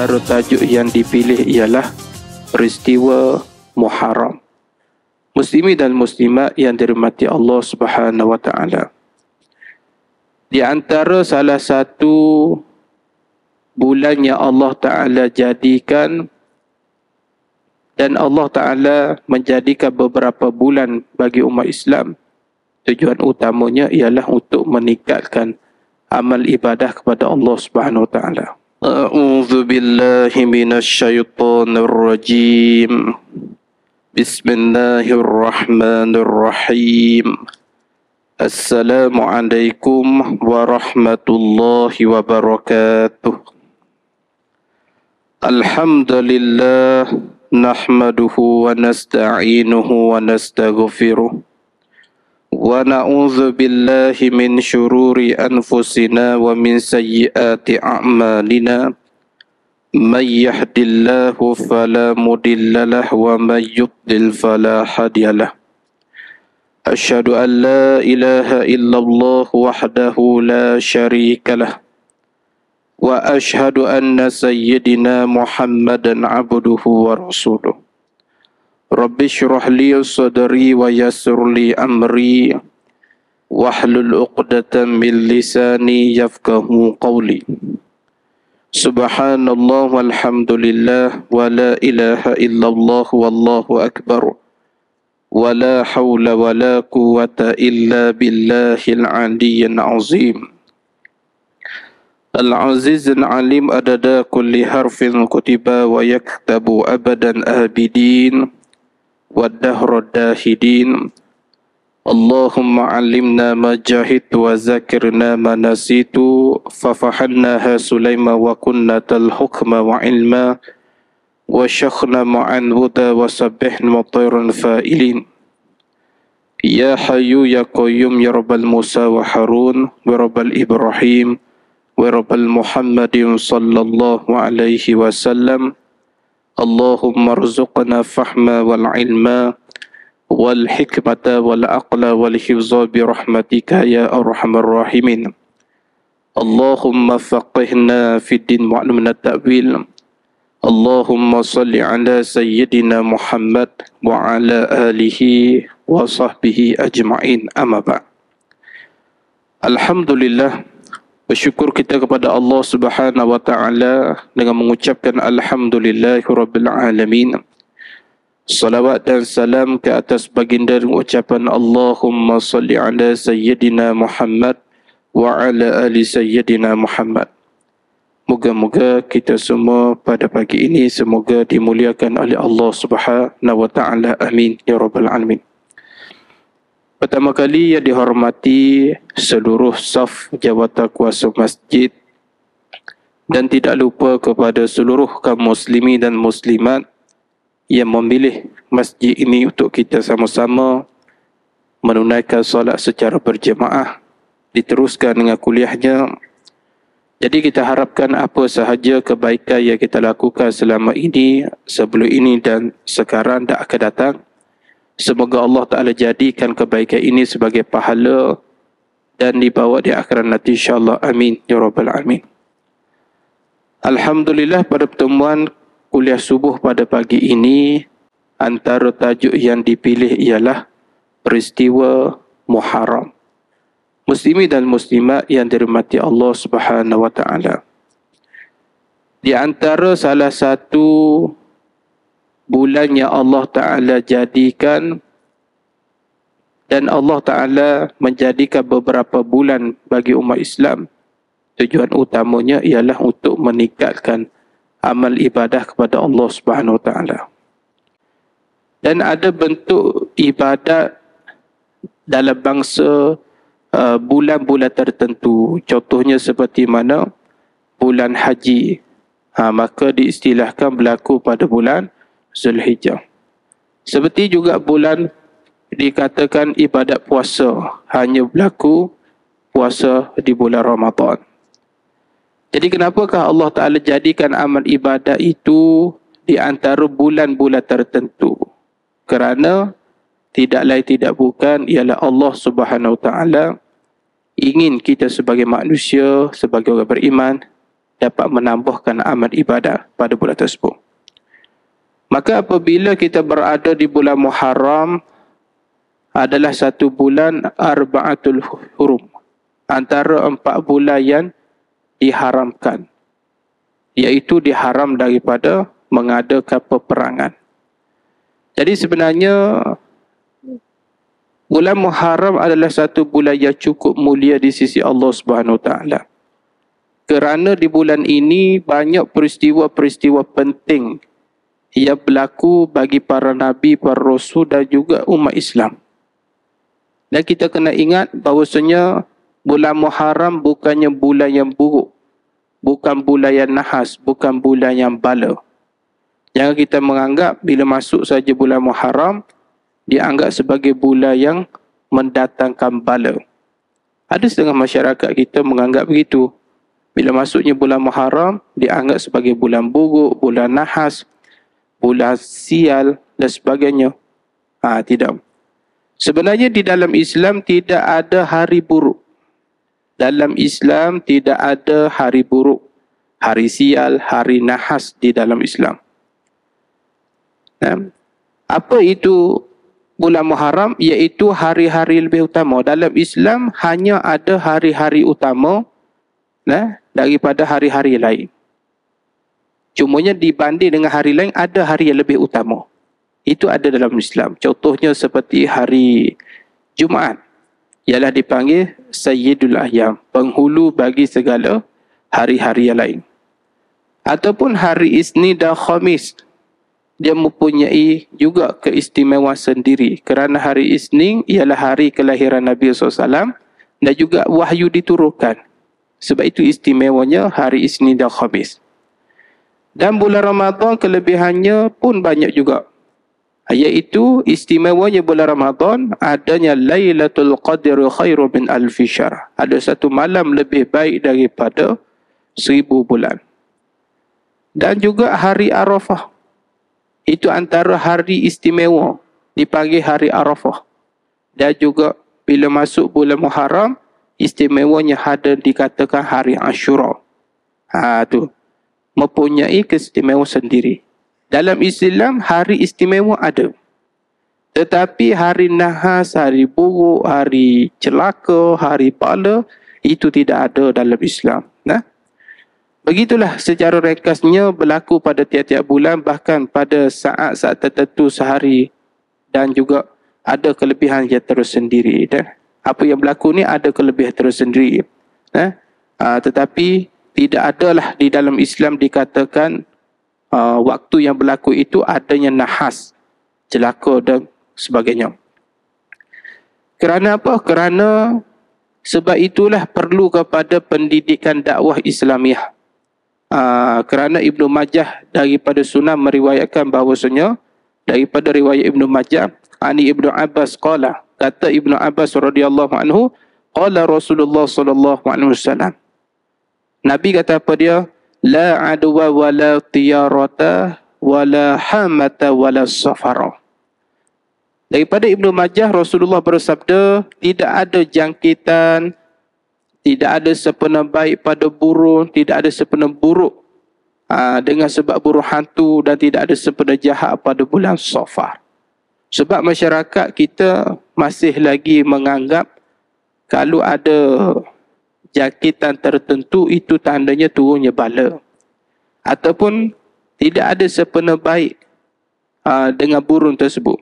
Antara tajuk yang dipilih ialah peristiwa Muharram. Muslimi dan muslimat yang dirahmati Allah Subhanahu wa taala. Di antara salah satu bulan yang Allah Taala jadikan dan Allah Taala menjadikan beberapa bulan bagi umat Islam tujuan utamanya ialah untuk meningkatkan amal ibadah kepada Allah Subhanahu wa taala. أعوذ بالله من الشيطان الرجيم. بسم الله الرحمن الرحيم. السلام عليكم ورحمة الله وبركاته. الحمد لله نحمده ونستعينه ونستغفره. ونعوذ بالله من شرور أنفسنا ومن سيئات أعمالنا من يهد الله فلا مضل له ومن يضلل فلا هادي له أشهد أن لا إله إلا الله وحده لا شريك له وأشهد أن سيدنا محمدا عبده ورسوله رب اشرح لي صدري ويسر لي امري واحلل عقدة من لساني يفقه قولي سبحان الله والحمد لله ولا اله الا الله والله اكبر ولا حول ولا قوة الا بالله العلي العظيم العزيز العليم أدد كل حرف كتب ويكتب أبدا أبدين أبدا والدهر الداهدين. اللهم علمنا ما جهدت وذكرنا ما نسيت. ففحلناها سليما وكنا الحكم وعلما. وشخنا مع الهدى وسبحنا وطير فائلين. يا حي يا قيوم يا رب الموسى وحارون ورب الإبراهيم ورب المحمد صلى الله عليه وسلم. اللهم ارزقنا فهم والعلم والحكمة والعقل والحفظ برحمتك يا أرحم الراحمين اللهم فقهنا في الدين وعلمنا التأويل اللهم صل على سيدنا محمد وعلى آله وصحبه أجمعين أما بعد الحمد لله Bersyukur kita kepada Allah Subhanahu wa taala dengan mengucapkan alhamdulillahirabbil alamin. Salawat dan salam ke atas baginda ucapan Allahumma salli ala sayyidina Muhammad wa ala ali sayyidina Muhammad. Moga-moga kita semua pada pagi ini semoga dimuliakan oleh Allah Subhanahu wa taala. Amin ya rabbal alamin. Pertama kali yang dihormati seluruh saf jawatan kuasa masjid dan tidak lupa kepada seluruh kaum muslimi dan muslimat yang memilih masjid ini untuk kita sama-sama menunaikan solat secara berjemaah diteruskan dengan kuliahnya. Jadi kita harapkan apa sahaja kebaikan yang kita lakukan selama ini sebelum ini dan sekarang dan akan datang Semoga Allah Ta'ala jadikan kebaikan ini sebagai pahala dan dibawa di akhirat nanti insyaAllah. Amin. Ya Rabbal Alamin. Alhamdulillah pada pertemuan kuliah subuh pada pagi ini antara tajuk yang dipilih ialah peristiwa Muharram. Muslimi dan muslimat yang dirahmati Allah Subhanahu wa taala. Di antara salah satu bulan yang Allah Ta'ala jadikan dan Allah Ta'ala menjadikan beberapa bulan bagi umat Islam. Tujuan utamanya ialah untuk meningkatkan amal ibadah kepada Allah Subhanahu Wa Ta'ala. Dan ada bentuk ibadat dalam bangsa uh, bulan-bulan tertentu. Contohnya seperti mana? Bulan haji. Ha, maka diistilahkan berlaku pada bulan Zulhijjah. Seperti juga bulan dikatakan ibadat puasa hanya berlaku puasa di bulan Ramadan. Jadi kenapakah Allah Ta'ala jadikan amal ibadat itu di antara bulan-bulan tertentu? Kerana tidak lain tidak bukan ialah Allah Subhanahu Ta'ala ingin kita sebagai manusia, sebagai orang beriman dapat menambahkan amal ibadah pada bulan tersebut. Maka apabila kita berada di bulan Muharram adalah satu bulan Arba'atul Hurum. Antara empat bulan yang diharamkan. Iaitu diharam daripada mengadakan peperangan. Jadi sebenarnya bulan Muharram adalah satu bulan yang cukup mulia di sisi Allah Subhanahu Taala. Kerana di bulan ini banyak peristiwa-peristiwa penting ia berlaku bagi para nabi, para rasul dan juga umat Islam. Dan kita kena ingat bahawasanya bulan Muharram bukannya bulan yang buruk. Bukan bulan yang nahas, bukan bulan yang bala. Jangan kita menganggap bila masuk saja bulan Muharram, dianggap sebagai bulan yang mendatangkan bala. Ada setengah masyarakat kita menganggap begitu. Bila masuknya bulan Muharram, dianggap sebagai bulan buruk, bulan nahas, bulan sial dan sebagainya. Ha, tidak. Sebenarnya di dalam Islam tidak ada hari buruk. Dalam Islam tidak ada hari buruk. Hari sial, hari nahas di dalam Islam. Ha? Apa itu bulan Muharram? Iaitu hari-hari lebih utama. Dalam Islam hanya ada hari-hari utama nah, daripada hari-hari lain. Cumanya dibanding dengan hari lain ada hari yang lebih utama. Itu ada dalam Islam. Contohnya seperti hari Jumaat. Ialah dipanggil Sayyidul Ayyam. Penghulu bagi segala hari-hari yang lain. Ataupun hari Isni dan Khamis. Dia mempunyai juga keistimewaan sendiri. Kerana hari Isni ialah hari kelahiran Nabi SAW. Dan juga wahyu diturunkan. Sebab itu istimewanya hari Isni dan Khamis. Dan bulan Ramadan kelebihannya pun banyak juga. Iaitu istimewanya bulan Ramadan adanya Lailatul Qadr khairu min alfi syahr. Ada satu malam lebih baik daripada seribu bulan. Dan juga hari Arafah. Itu antara hari istimewa dipanggil hari Arafah. Dan juga bila masuk bulan Muharram istimewanya ada dikatakan hari Ashura. Ha tu mempunyai keistimewaan sendiri. Dalam Islam, hari istimewa ada. Tetapi hari nahas, hari buruk, hari celaka, hari pala, itu tidak ada dalam Islam. Nah? Begitulah secara rekasnya berlaku pada tiap-tiap bulan, bahkan pada saat-saat tertentu sehari dan juga ada kelebihan yang tersendiri. Dan apa yang berlaku ni ada kelebihan tersendiri. Nah? Uh, tetapi tidak adalah di dalam Islam dikatakan uh, waktu yang berlaku itu adanya nahas, celaka dan sebagainya. Kerana apa? Kerana sebab itulah perlu kepada pendidikan dakwah Islamiah. Uh, kerana Ibnu Majah daripada sunnah meriwayatkan bahawasanya daripada riwayat Ibnu Majah ani Ibnu Abbas qala kata Ibnu Abbas radhiyallahu anhu qala Rasulullah sallallahu alaihi wasallam Nabi kata apa dia? La adwa wala tiyarata wala hamata wala safara. Daripada Ibnu Majah Rasulullah bersabda tidak ada jangkitan tidak ada sepena baik pada burung, tidak ada sepena buruk aa, ha, dengan sebab burung hantu dan tidak ada sepena jahat pada bulan Safar. Sebab masyarakat kita masih lagi menganggap kalau ada jangkitan tertentu itu tandanya turunnya bala. Ataupun tidak ada sepena baik uh, dengan burung tersebut.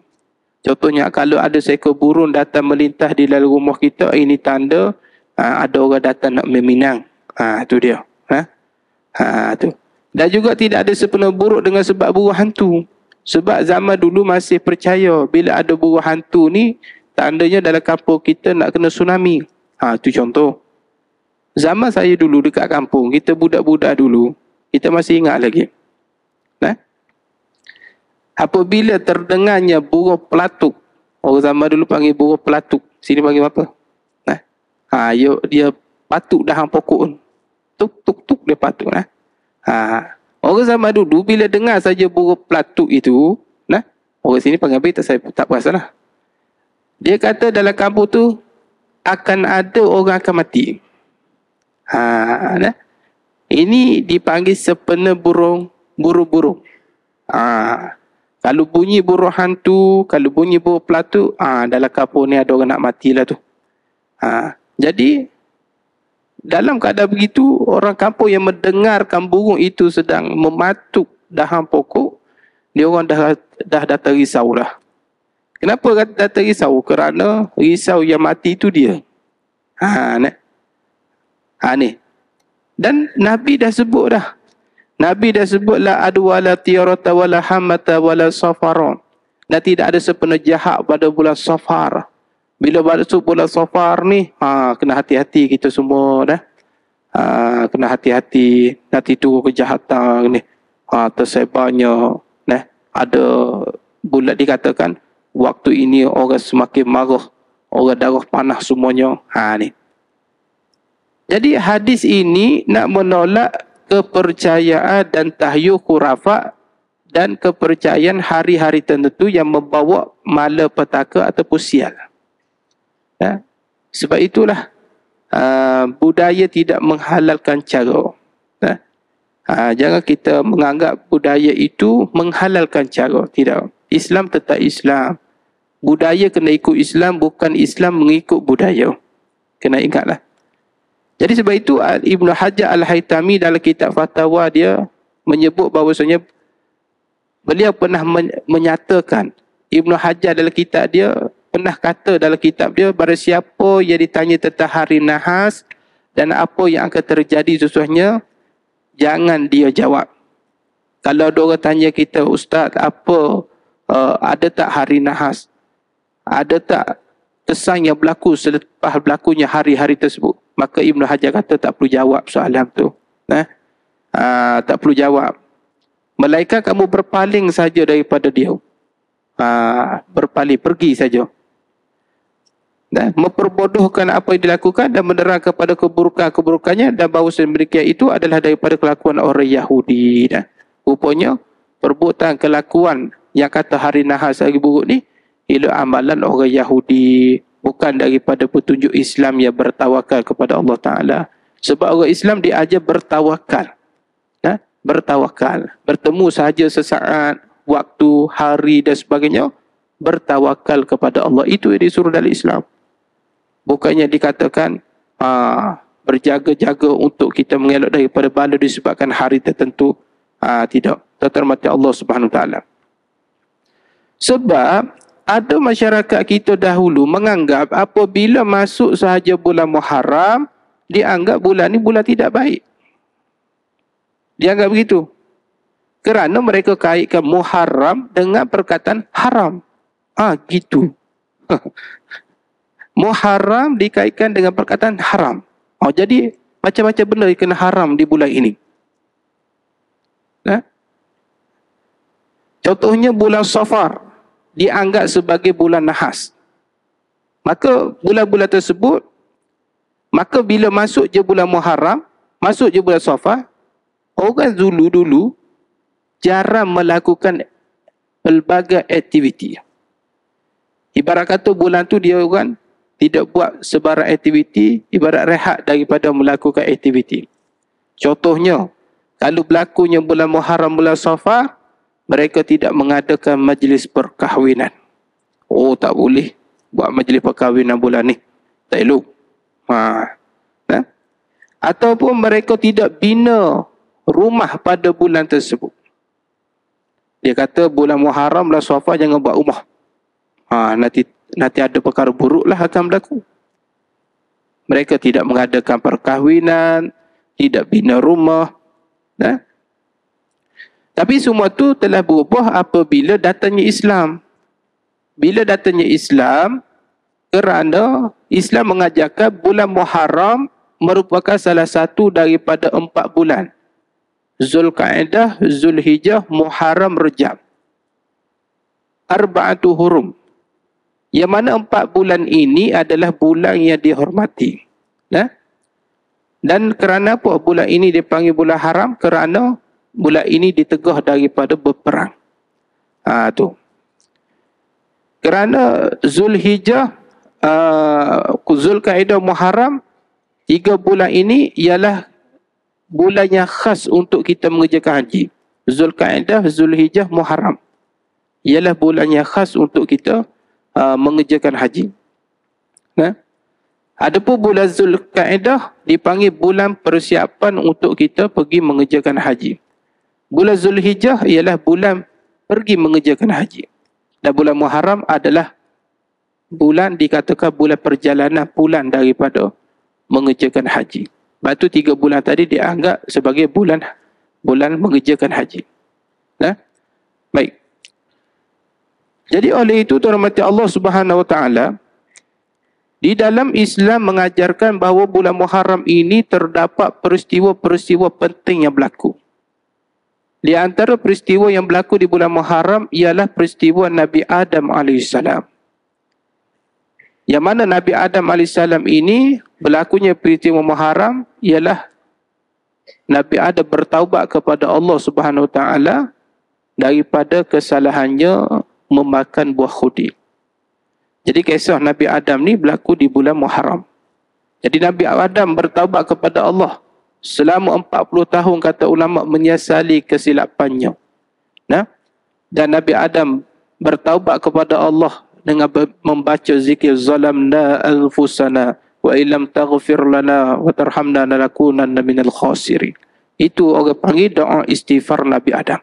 Contohnya kalau ada seekor burung datang melintah di dalam rumah kita, ini tanda uh, ada orang datang nak meminang. Ha, itu dia. Ha? Ha, tu. Dan juga tidak ada sepena buruk dengan sebab burung hantu. Sebab zaman dulu masih percaya bila ada burung hantu ni, tandanya dalam kampung kita nak kena tsunami. Ha, itu contoh. Zaman saya dulu dekat kampung, kita budak-budak dulu, kita masih ingat lagi. Nah? Apabila terdengarnya burung pelatuk, orang zaman dulu panggil burung pelatuk. Sini panggil apa? Nah. Ha, yo, dia patuk dalam pokok. Tuk, tuk, tuk, dia patuk. Nah. Ha. Orang zaman dulu, bila dengar saja burung pelatuk itu, nah, orang sini panggil apa, saya tak perasan lah. Dia kata dalam kampung tu, akan ada orang akan mati. Ha, nah. Ini dipanggil sepena burung, buru-buru. Ha. Kalau bunyi burung hantu, kalau bunyi burung pelatu, ha, dalam kapur ni ada orang nak mati lah tu. Ha. Jadi, dalam keadaan begitu, orang kampung yang mendengarkan burung itu sedang mematuk dahan pokok, dia orang dah dah dah terisau lah. Kenapa dah terisau? Kerana risau yang mati itu dia. Ha, ni. Ha, ni. Dan Nabi dah sebut dah. Nabi dah sebut la adu wala tiyarata wala hamata wala safaron. Dan tidak ada sepenuh jahat pada bulan safar. Bila masuk bulan safar ni, ha, kena hati-hati kita semua dah. Ha, kena hati-hati. Nanti tu kejahatan ni. Ha, tersebarnya. Nah, ada bulat dikatakan, waktu ini orang semakin marah. Orang darah panas semuanya. Ha, ni. Jadi hadis ini nak menolak kepercayaan dan tahyul khurafat dan kepercayaan hari-hari tertentu yang membawa malapetaka atau sial. Ya? Sebab itulah uh, budaya tidak menghalalkan cara. Ya? Uh, jangan kita menganggap budaya itu menghalalkan cara. Tidak. Islam tetap Islam. Budaya kena ikut Islam, bukan Islam mengikut budaya. Kena ingatlah. Jadi sebab itu Ibnu Hajar Al-Haytami dalam kitab fatwa dia menyebut bahawasanya beliau pernah menyatakan Ibnu Hajar dalam kitab dia pernah kata dalam kitab dia pada siapa yang ditanya tentang hari nahas dan apa yang akan terjadi sesungguhnya jangan dia jawab. Kalau ada orang tanya kita ustaz apa uh, ada tak hari nahas? Ada tak kesan yang berlaku selepas berlakunya hari-hari tersebut. Maka Ibn Hajar kata tak perlu jawab soalan tu. Nah, ha, tak perlu jawab. Melainkan kamu berpaling saja daripada dia. Ha, berpaling, pergi saja. Nah, memperbodohkan apa yang dilakukan dan menerang kepada keburukan-keburukannya dan bahawa sedemikian itu adalah daripada kelakuan orang Yahudi. Nah, rupanya perbuatan kelakuan yang kata hari nahas hari buruk ni ialah amalan orang Yahudi bukan daripada petunjuk Islam yang bertawakal kepada Allah Taala. Sebab orang Islam diajar bertawakal. Ha? bertawakal. Bertemu sahaja sesaat waktu hari dan sebagainya bertawakal kepada Allah. Itu yang disuruh dalam Islam. Bukannya dikatakan ah, berjaga-jaga untuk kita mengelak daripada bala disebabkan hari tertentu. Ah, tidak. Terhormati Allah Subhanahu taala. Sebab ada masyarakat kita dahulu menganggap apabila masuk sahaja bulan Muharram, dianggap bulan ni bulan tidak baik. Dianggap begitu. Kerana mereka kaitkan Muharram dengan perkataan haram. Ah, gitu. Muharram dikaitkan dengan perkataan haram. Oh, jadi macam-macam benda kena haram di bulan ini. Nah? Contohnya bulan Safar dianggap sebagai bulan nahas. Maka bulan-bulan tersebut, maka bila masuk je bulan Muharram, masuk je bulan Safar, orang Zulu dulu jarang melakukan pelbagai aktiviti. Ibarat kata bulan tu dia kan tidak buat sebarang aktiviti, ibarat rehat daripada melakukan aktiviti. Contohnya, kalau berlakunya bulan Muharram, bulan Safar, mereka tidak mengadakan majlis perkahwinan. Oh tak boleh buat majlis perkahwinan bulan ni. Tak elok. Ha. Ha? Ataupun mereka tidak bina rumah pada bulan tersebut. Dia kata bulan Muharram lah Safar jangan buat rumah. Ha, nanti nanti ada perkara buruk lah akan berlaku. Mereka tidak mengadakan perkahwinan, tidak bina rumah. Ha? Tapi semua tu telah berubah apabila datangnya Islam. Bila datangnya Islam, kerana Islam mengajarkan bulan Muharram merupakan salah satu daripada empat bulan. Zulkaidah, Zulhijjah, Muharram, Rejab. Arba'atu hurum. Yang mana empat bulan ini adalah bulan yang dihormati. Nah? Dan kerana apa bulan ini dipanggil bulan haram? Kerana bulan ini ditegah daripada berperang. Ha, tu. Kerana Zulhijjah, uh, Zulkaidah Muharram, tiga bulan ini ialah bulan yang khas untuk kita mengerjakan haji. Zulkaidah, Zulhijjah, Muharram. Ialah bulan yang khas untuk kita uh, mengerjakan haji. Nah. Adapun bulan Zulkaidah dipanggil bulan persiapan untuk kita pergi mengerjakan haji. Bulan Zulhijjah ialah bulan pergi mengerjakan haji. Dan bulan Muharram adalah bulan dikatakan bulan perjalanan bulan daripada mengerjakan haji. Lepas tu tiga bulan tadi dianggap sebagai bulan bulan mengerjakan haji. Nah, baik. Jadi oleh itu tuan mati Allah Subhanahu Wa Taala di dalam Islam mengajarkan bahawa bulan Muharram ini terdapat peristiwa-peristiwa penting yang berlaku. Di antara peristiwa yang berlaku di bulan Muharram ialah peristiwa Nabi Adam alaihissalam. Yang mana Nabi Adam AS ini berlakunya peristiwa Muharram ialah Nabi Adam bertaubat kepada Allah Subhanahu Wa Taala daripada kesalahannya memakan buah khudi. Jadi kisah Nabi Adam ni berlaku di bulan Muharram. Jadi Nabi Adam bertaubat kepada Allah selama 40 tahun kata ulama menyesali kesilapannya. Nah, dan Nabi Adam bertaubat kepada Allah dengan membaca zikir zalamna anfusana wa illam taghfir lana wa tarhamna lanakunanna minal khasirin. Itu orang panggil doa istighfar Nabi Adam.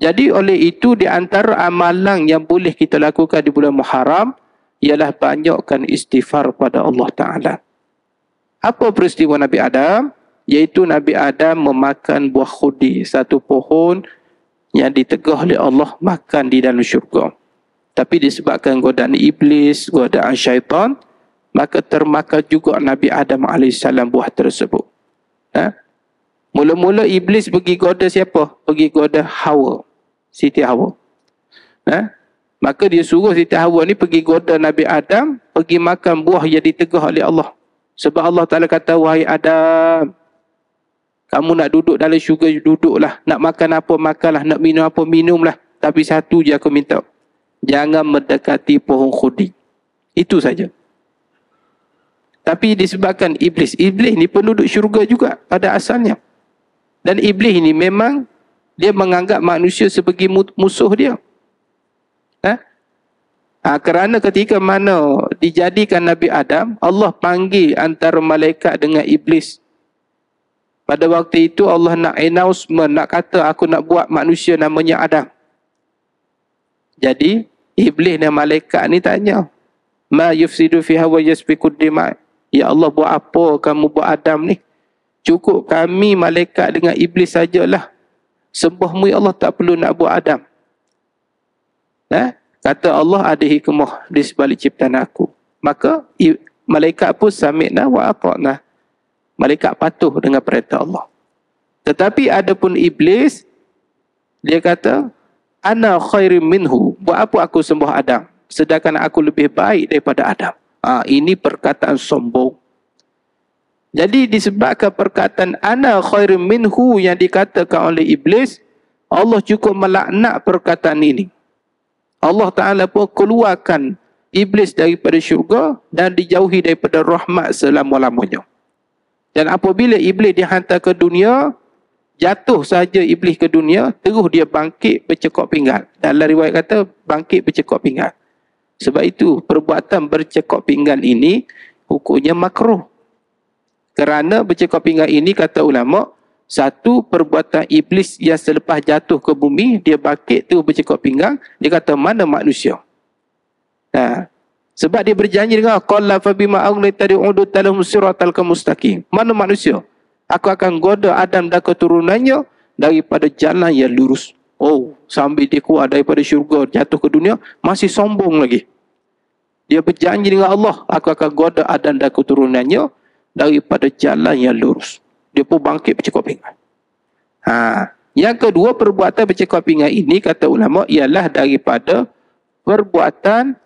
Jadi oleh itu di antara amalan yang boleh kita lakukan di bulan Muharram ialah banyakkan istighfar pada Allah Taala. Apa peristiwa Nabi Adam? Yaitu Nabi Adam memakan buah khudi, satu pohon yang ditegah oleh Allah makan di dalam syurga. Tapi disebabkan godaan iblis, godaan syaitan, maka termakan juga Nabi Adam AS buah tersebut. Ha? Mula-mula iblis pergi goda siapa? Pergi goda Hawa. Siti Hawa. Ha? Maka dia suruh Siti Hawa ni pergi goda Nabi Adam, pergi makan buah yang ditegah oleh Allah. Sebab Allah Ta'ala kata, Wahai Adam, kamu nak duduk dalam syurga, duduklah. Nak makan apa, makanlah. Nak minum apa, minumlah. Tapi satu je aku minta jangan mendekati pohon khudi. Itu saja. Tapi disebabkan iblis. Iblis ni penduduk syurga juga pada asalnya. Dan iblis ini memang dia menganggap manusia sebagai musuh dia. Ha? Ha, kerana ketika mana dijadikan Nabi Adam, Allah panggil antara malaikat dengan iblis. Pada waktu itu Allah nak announcement, nak kata aku nak buat manusia namanya Adam. Jadi iblis dan malaikat ni tanya, "Ma yufsidu fiha wa yasfiku dima?" Ya Allah buat apa kamu buat Adam ni? Cukup kami malaikat dengan iblis sajalah. Sembahmu ya Allah tak perlu nak buat Adam. Eh? Kata Allah ada hikmah di sebalik ciptaan aku. Maka malaikat pun samitna wa ata'na. Malaikat patuh dengan perintah Allah. Tetapi ada pun iblis dia kata ana khairim minhu. Buat apa aku sembah Adam? Sedangkan aku lebih baik daripada Adam. Ha, ini perkataan sombong. Jadi disebabkan perkataan ana khairim minhu yang dikatakan oleh iblis Allah cukup melaknat perkataan ini. Allah Ta'ala pun keluarkan iblis daripada syurga dan dijauhi daripada rahmat selama-lamanya dan apabila iblis dihantar ke dunia jatuh saja iblis ke dunia, terus dia bangkit bercekok pinggan. Dalam riwayat kata, bangkit bercekok pinggan. Sebab itu, perbuatan bercekok pinggan ini, hukumnya makruh. Kerana bercekok pinggan ini, kata ulama, satu perbuatan iblis yang selepas jatuh ke bumi, dia bangkit terus bercekok pinggan, dia kata, mana manusia? Nah, sebab dia berjanji dengan qala fa bima aghnayta udu talahum siratal mustaqim. Mana manusia? aku akan goda Adam dan keturunannya daripada jalan yang lurus. Oh, sambil dia keluar daripada syurga, jatuh ke dunia, masih sombong lagi. Dia berjanji dengan Allah, aku akan goda Adam dan keturunannya daripada jalan yang lurus. Dia pun bangkit bercakap pinggan. Ha. Yang kedua, perbuatan bercakap pinggan ini, kata ulama, ialah daripada perbuatan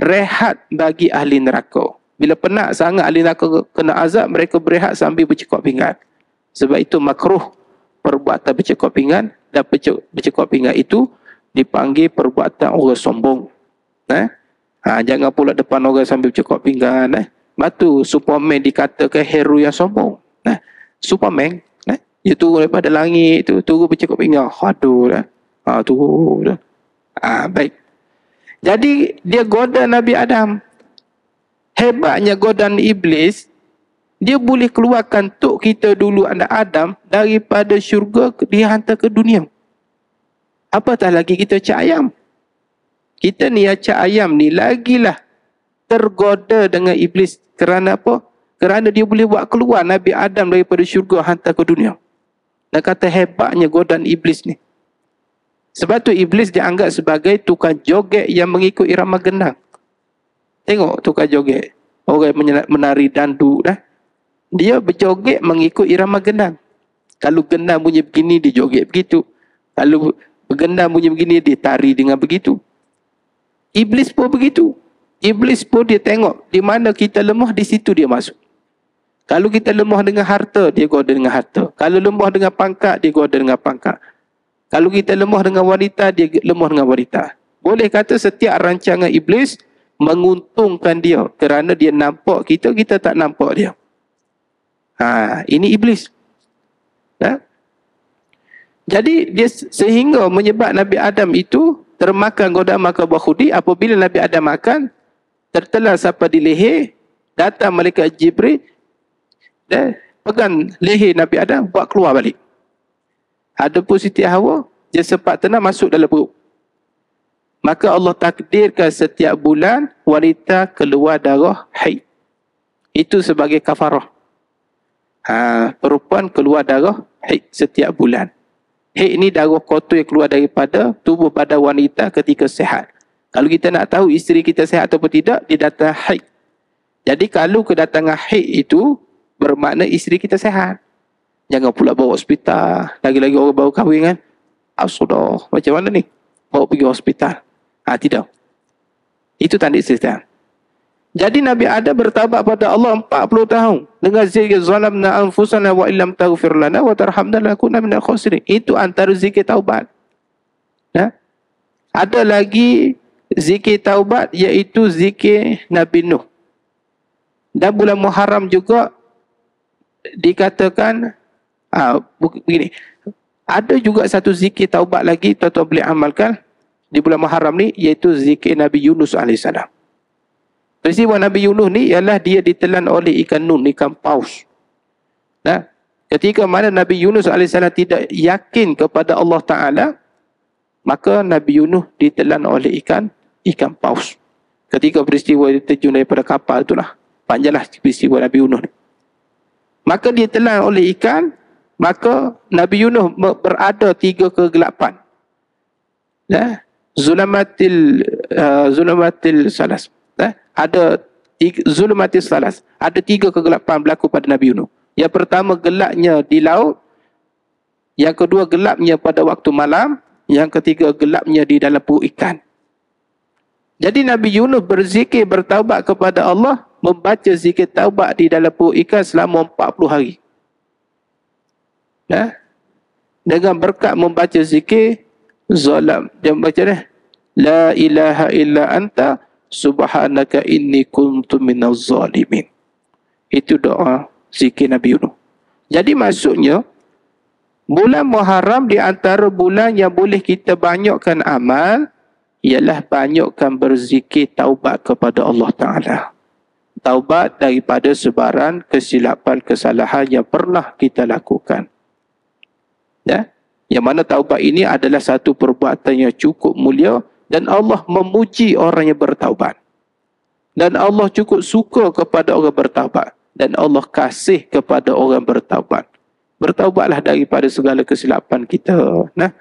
rehat bagi ahli neraka. Bila penat sangat ahli neraka kena azab, mereka berehat sambil bercekok pinggan. Sebab itu makruh perbuatan bercekok pinggan dan bercekok pinggan itu dipanggil perbuatan orang sombong. Eh? Ha, jangan pula depan orang sambil bercekok pinggan. Eh? Batu Superman dikatakan hero yang sombong. Eh? Superman. Eh? Dia turun daripada langit tu, turun bercakap pinggang. Aduh lah. Ha, turun lah. Ha, baik. Jadi dia goda Nabi Adam. Hebatnya godaan iblis, dia boleh keluarkan tok kita dulu anak Adam daripada syurga dihantar ke dunia. Apatah lagi kita cak ayam. Kita ni cak ayam ni lagilah tergoda dengan iblis. Kerana apa? Kerana dia boleh buat keluar Nabi Adam daripada syurga hantar ke dunia. Dan kata hebatnya godaan iblis ni. Sebab tu iblis dianggap sebagai tukang joget yang mengikut irama gendang. Tengok tukang joget. Orang menari dandu dah. Dia berjoget mengikut irama gendang. Kalau gendang bunyi begini, dia joget begitu. Kalau bergendang bunyi begini, dia tari dengan begitu. Iblis pun begitu. Iblis pun dia tengok di mana kita lemah, di situ dia masuk. Kalau kita lemah dengan harta, dia goda dengan harta. Kalau lemah dengan pangkat, dia goda dengan pangkat. Kalau kita lemah dengan wanita, dia lemah dengan wanita. Boleh kata setiap rancangan iblis menguntungkan dia kerana dia nampak kita, kita tak nampak dia. Ha, ini iblis. Ha? Jadi dia sehingga menyebab Nabi Adam itu termakan godaan maka buah khudi apabila Nabi Adam makan tertelan sampai di leher datang malaikat Jibril dan pegang leher Nabi Adam buat keluar balik. Ada pun Siti Hawa, dia sempat tenang masuk dalam perut. Maka Allah takdirkan setiap bulan wanita keluar darah haid. Itu sebagai kafarah. Ha, perempuan keluar darah haid setiap bulan. Haid ni darah kotor yang keluar daripada tubuh pada wanita ketika sehat. Kalau kita nak tahu isteri kita sehat ataupun tidak, dia datang haid. Jadi kalau kedatangan haid itu bermakna isteri kita sehat. Jangan pula bawa hospital. Lagi-lagi orang baru kahwin kan. Ah, sudah. Macam mana ni? Bawa pergi hospital. Ah, tidak. Itu tanda istirahat. Jadi Nabi Adam bertabat pada Allah 40 tahun. Dengan zikir zalamna anfusana wa illam taghfir lana wa tarhamna lakuna minal khasirin. Itu antara zikir taubat. Ya? Ada lagi zikir taubat iaitu zikir Nabi Nuh. Dan bulan Muharram juga dikatakan Ha, begini. Ada juga satu zikir taubat lagi tuan-tuan boleh amalkan di bulan Muharram ni iaitu zikir Nabi Yunus AS. Peristiwa Nabi Yunus ni ialah dia ditelan oleh ikan nun, ikan paus. Nah, ketika mana Nabi Yunus AS tidak yakin kepada Allah Ta'ala, maka Nabi Yunus ditelan oleh ikan ikan paus. Ketika peristiwa itu terjun daripada kapal itulah. Panjanglah peristiwa Nabi Yunus ni. Maka dia telan oleh ikan, maka Nabi Yunus berada tiga kegelapan. Ya, zulamatil uh, zulamatil salas. Ya, ada tiga, zulamatil salas. Ada tiga kegelapan berlaku pada Nabi Yunus. Yang pertama gelapnya di laut. Yang kedua gelapnya pada waktu malam. Yang ketiga gelapnya di dalam perut ikan. Jadi Nabi Yunus berzikir bertaubat kepada Allah membaca zikir taubat di dalam perut ikan selama 40 hari ya? dengan berkat membaca zikir zalam dia membaca ni la ilaha illa anta subhanaka inni kuntu minaz zalimin. Itu doa zikir Nabi Yunus. Jadi maksudnya bulan Muharram di antara bulan yang boleh kita banyakkan amal ialah banyakkan berzikir taubat kepada Allah Taala. Taubat daripada sebaran kesilapan kesalahan yang pernah kita lakukan ya. Yang mana taubat ini adalah satu perbuatan yang cukup mulia dan Allah memuji orang yang bertaubat. Dan Allah cukup suka kepada orang bertaubat dan Allah kasih kepada orang bertaubat. Bertaubatlah daripada segala kesilapan kita nah.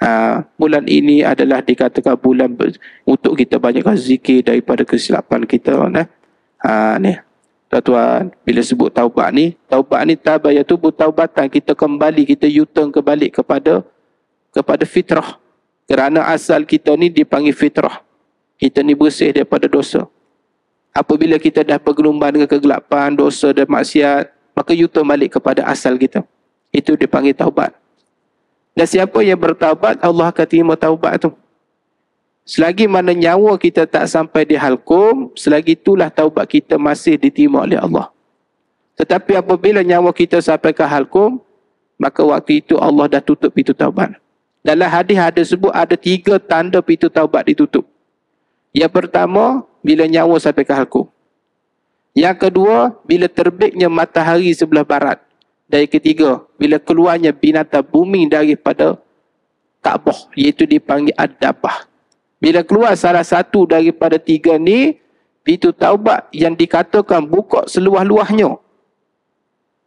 Ha, bulan ini adalah dikatakan bulan untuk kita banyakkan zikir daripada kesilapan kita nah. Ha, ni Tuan-tuan, bila sebut taubat ni, taubat ni tabaya tu taubatan kita kembali, kita U-turn kembali kepada kepada fitrah. Kerana asal kita ni dipanggil fitrah. Kita ni bersih daripada dosa. Apabila kita dah bergelombang dengan kegelapan, dosa dan maksiat, maka U-turn balik kepada asal kita. Itu dipanggil taubat. Dan siapa yang bertaubat, Allah akan terima taubat tu. Selagi mana nyawa kita tak sampai di halkum, selagi itulah taubat kita masih diterima oleh Allah. Tetapi apabila nyawa kita sampai ke halkum, maka waktu itu Allah dah tutup pintu taubat. Dalam hadis ada sebut ada tiga tanda pintu taubat ditutup. Yang pertama, bila nyawa sampai ke halkum. Yang kedua, bila terbitnya matahari sebelah barat. Dan yang ketiga, bila keluarnya binatang bumi daripada Kaabah, iaitu dipanggil Ad-Dabah. Bila keluar salah satu daripada tiga ni, pintu taubat yang dikatakan buka seluah-luahnya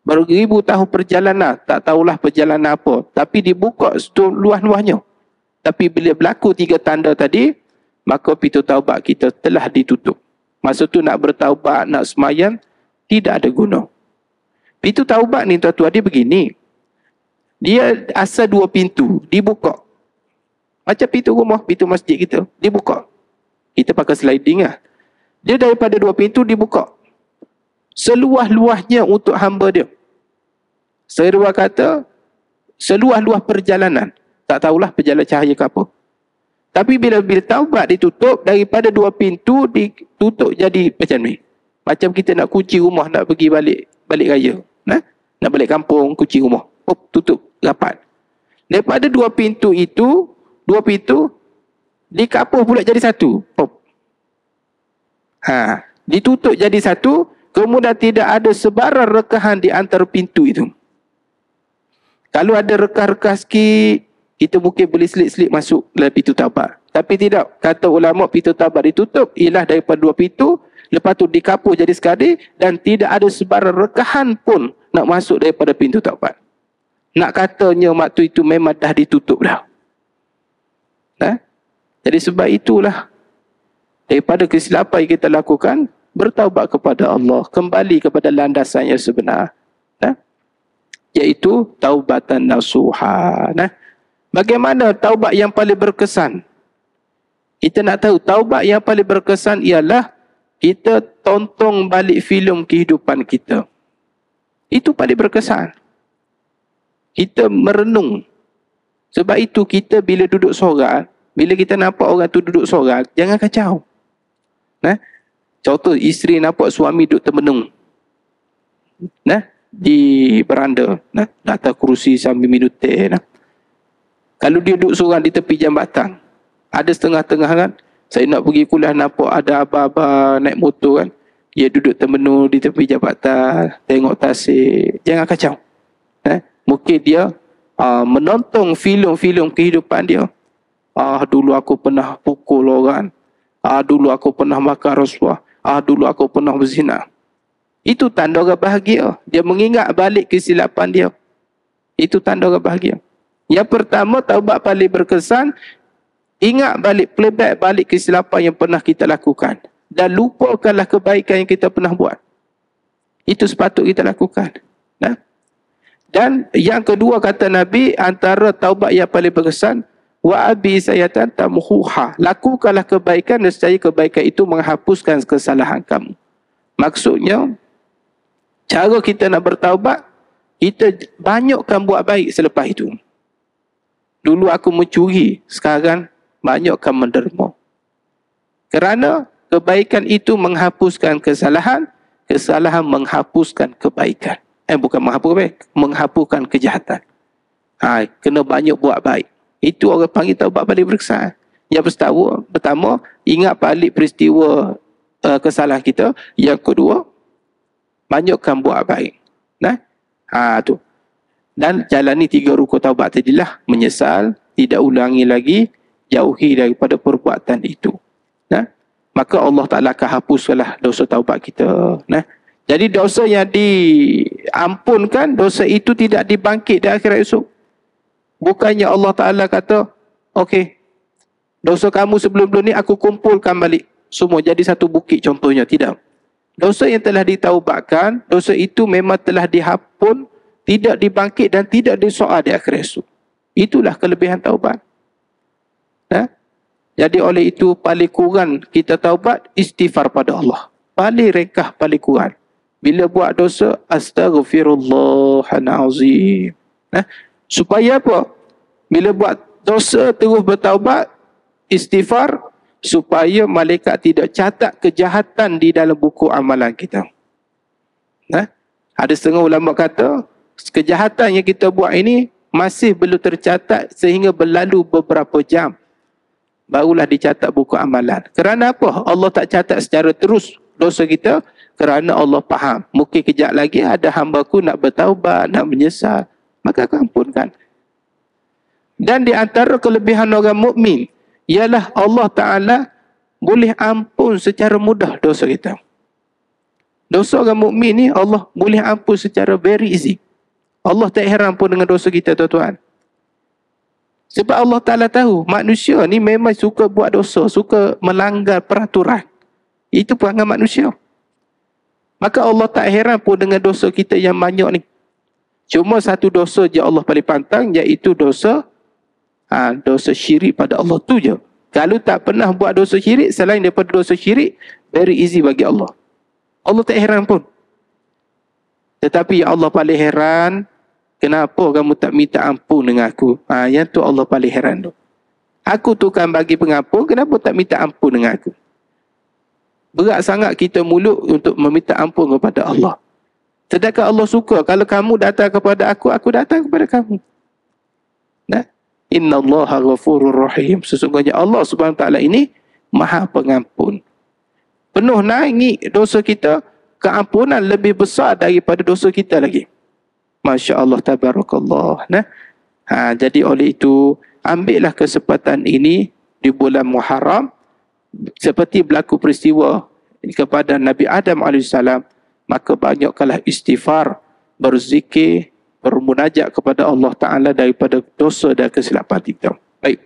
beribu tahun perjalanan, tak tahulah perjalanan apa. Tapi dibuka luah-luahnya. Tapi bila berlaku tiga tanda tadi, maka pintu taubat kita telah ditutup. Masa tu nak bertaubat, nak semayan, tidak ada guna. Pintu taubat ni tuan-tuan dia begini. Dia asal dua pintu, dibuka. Macam pintu rumah, pintu masjid kita, dibuka. Kita pakai sliding lah. Dia daripada dua pintu dibuka seluah-luahnya untuk hamba dia. Serua kata, seluah-luah perjalanan. Tak tahulah perjalanan cahaya ke apa. Tapi bila bila taubat ditutup, daripada dua pintu ditutup jadi macam ni. Macam kita nak kunci rumah, nak pergi balik balik raya. Nah? Nak balik kampung, kunci rumah. Oh, tutup rapat. Daripada dua pintu itu, dua pintu, dikapuh pula jadi satu. Oh. Ha, ditutup jadi satu, Kemudian tidak ada sebarang rekahan di antara pintu itu. Kalau ada rekah-rekah sikit, kita mungkin boleh selit-selit masuk dalam pintu tabat. Tapi tidak, kata ulama pintu tabat ditutup, ialah daripada dua pintu, lepas tu dikapur jadi sekali dan tidak ada sebarang rekahan pun nak masuk daripada pintu tabat. Nak katanya waktu itu memang dah ditutup dah. Ha? Jadi sebab itulah daripada kesilapan yang kita lakukan, bertaubat kepada Allah, kembali kepada landasan yang sebenar. Nah? Iaitu taubatan nasuha. Nah? Bagaimana taubat yang paling berkesan? Kita nak tahu taubat yang paling berkesan ialah kita tonton balik filem kehidupan kita. Itu paling berkesan. Kita merenung. Sebab itu kita bila duduk sorak, bila kita nampak orang tu duduk sorak, jangan kacau. Nah, Contoh isteri nampak suami duduk termenung. Nah, di beranda, nah, atas kerusi sambil minum teh, nah. Kalau dia duduk seorang di tepi jambatan, ada setengah-tengah kan, saya nak pergi kuliah nampak ada abah-abah naik motor kan, dia duduk termenung di tepi jambatan, tengok tasik, jangan kacau. Nah, mungkin dia uh, menonton filem-filem kehidupan dia. Ah dulu aku pernah pukul orang. Ah dulu aku pernah makan rasuah ah dulu aku pernah berzina. Itu tanda orang bahagia. Dia mengingat balik kesilapan dia. Itu tanda orang bahagia. Yang pertama, taubat paling berkesan, ingat balik, playback balik kesilapan yang pernah kita lakukan. Dan lupakanlah kebaikan yang kita pernah buat. Itu sepatut kita lakukan. Nah? Dan yang kedua kata Nabi, antara taubat yang paling berkesan, wa abi sayatan tamhuha. Lakukanlah kebaikan nescaya kebaikan itu menghapuskan kesalahan kamu. Maksudnya cara kita nak bertaubat kita banyakkan buat baik selepas itu. Dulu aku mencuri sekarang banyakkan menderma. Kerana kebaikan itu menghapuskan kesalahan kesalahan menghapuskan kebaikan eh bukan menghapuskan menghapuskan kejahatan ha, kena banyak buat baik itu orang panggil taubat balik berkesan. Yang pertama, pertama ingat balik peristiwa uh, kesalahan kita. Yang kedua, banyakkan buat baik. Nah, ha tu. Dan jalani tiga rukun taubat tadilah menyesal, tidak ulangi lagi, jauhi daripada perbuatan itu. Nah, maka Allah Taala akan hapuslah dosa taubat kita. Nah, jadi dosa yang diampunkan, dosa itu tidak dibangkit di akhirat esok. Bukannya Allah Ta'ala kata, okey, dosa kamu sebelum-sebelum ni aku kumpulkan balik. Semua jadi satu bukit contohnya. Tidak. Dosa yang telah ditaubatkan, dosa itu memang telah dihapun, tidak dibangkit dan tidak disoal di akhir esok. Itulah kelebihan taubat. Ha? Jadi oleh itu paling kurang kita taubat istighfar pada Allah. Paling rekah paling kurang. Bila buat dosa, astaghfirullahalazim. Ha? Supaya apa? Bila buat dosa terus bertaubat, istighfar supaya malaikat tidak catat kejahatan di dalam buku amalan kita. Nah, Ada setengah ulama kata, kejahatan yang kita buat ini masih belum tercatat sehingga berlalu beberapa jam. Barulah dicatat buku amalan. Kerana apa? Allah tak catat secara terus dosa kita kerana Allah faham. Mungkin kejap lagi ada hamba ku nak bertaubat, nak menyesal. Maka aku ampunkan. Dan di antara kelebihan orang mukmin ialah Allah Taala boleh ampun secara mudah dosa kita. Dosa orang mukmin ni Allah boleh ampun secara very easy. Allah tak heran pun dengan dosa kita tuan-tuan. Sebab Allah Ta'ala tahu manusia ni memang suka buat dosa, suka melanggar peraturan. Itu perangai manusia. Maka Allah tak heran pun dengan dosa kita yang banyak ni. Cuma satu dosa je Allah paling pantang iaitu dosa ha, dosa syirik pada Allah tu je. Kalau tak pernah buat dosa syirik selain daripada dosa syirik, very easy bagi Allah. Allah tak heran pun. Tetapi Allah paling heran, kenapa kamu tak minta ampun dengan aku? Ha, yang tu Allah paling heran tu. Aku tu kan bagi pengampun, kenapa tak minta ampun dengan aku? Berat sangat kita mulut untuk meminta ampun kepada Allah. Sedangkan Allah suka kalau kamu datang kepada aku, aku datang kepada kamu. Nah, Inna Allah ghafurur rahim. Sesungguhnya Allah subhanahu ta'ala ini maha pengampun. Penuh naik dosa kita, keampunan lebih besar daripada dosa kita lagi. Masya Allah tabarakallah. Nah, ha, jadi oleh itu, ambillah kesempatan ini di bulan Muharram, seperti berlaku peristiwa kepada Nabi Adam AS, maka banyakkanlah istighfar, berzikir, bermunajat kepada Allah Ta'ala daripada dosa dan kesilapan kita. Baik.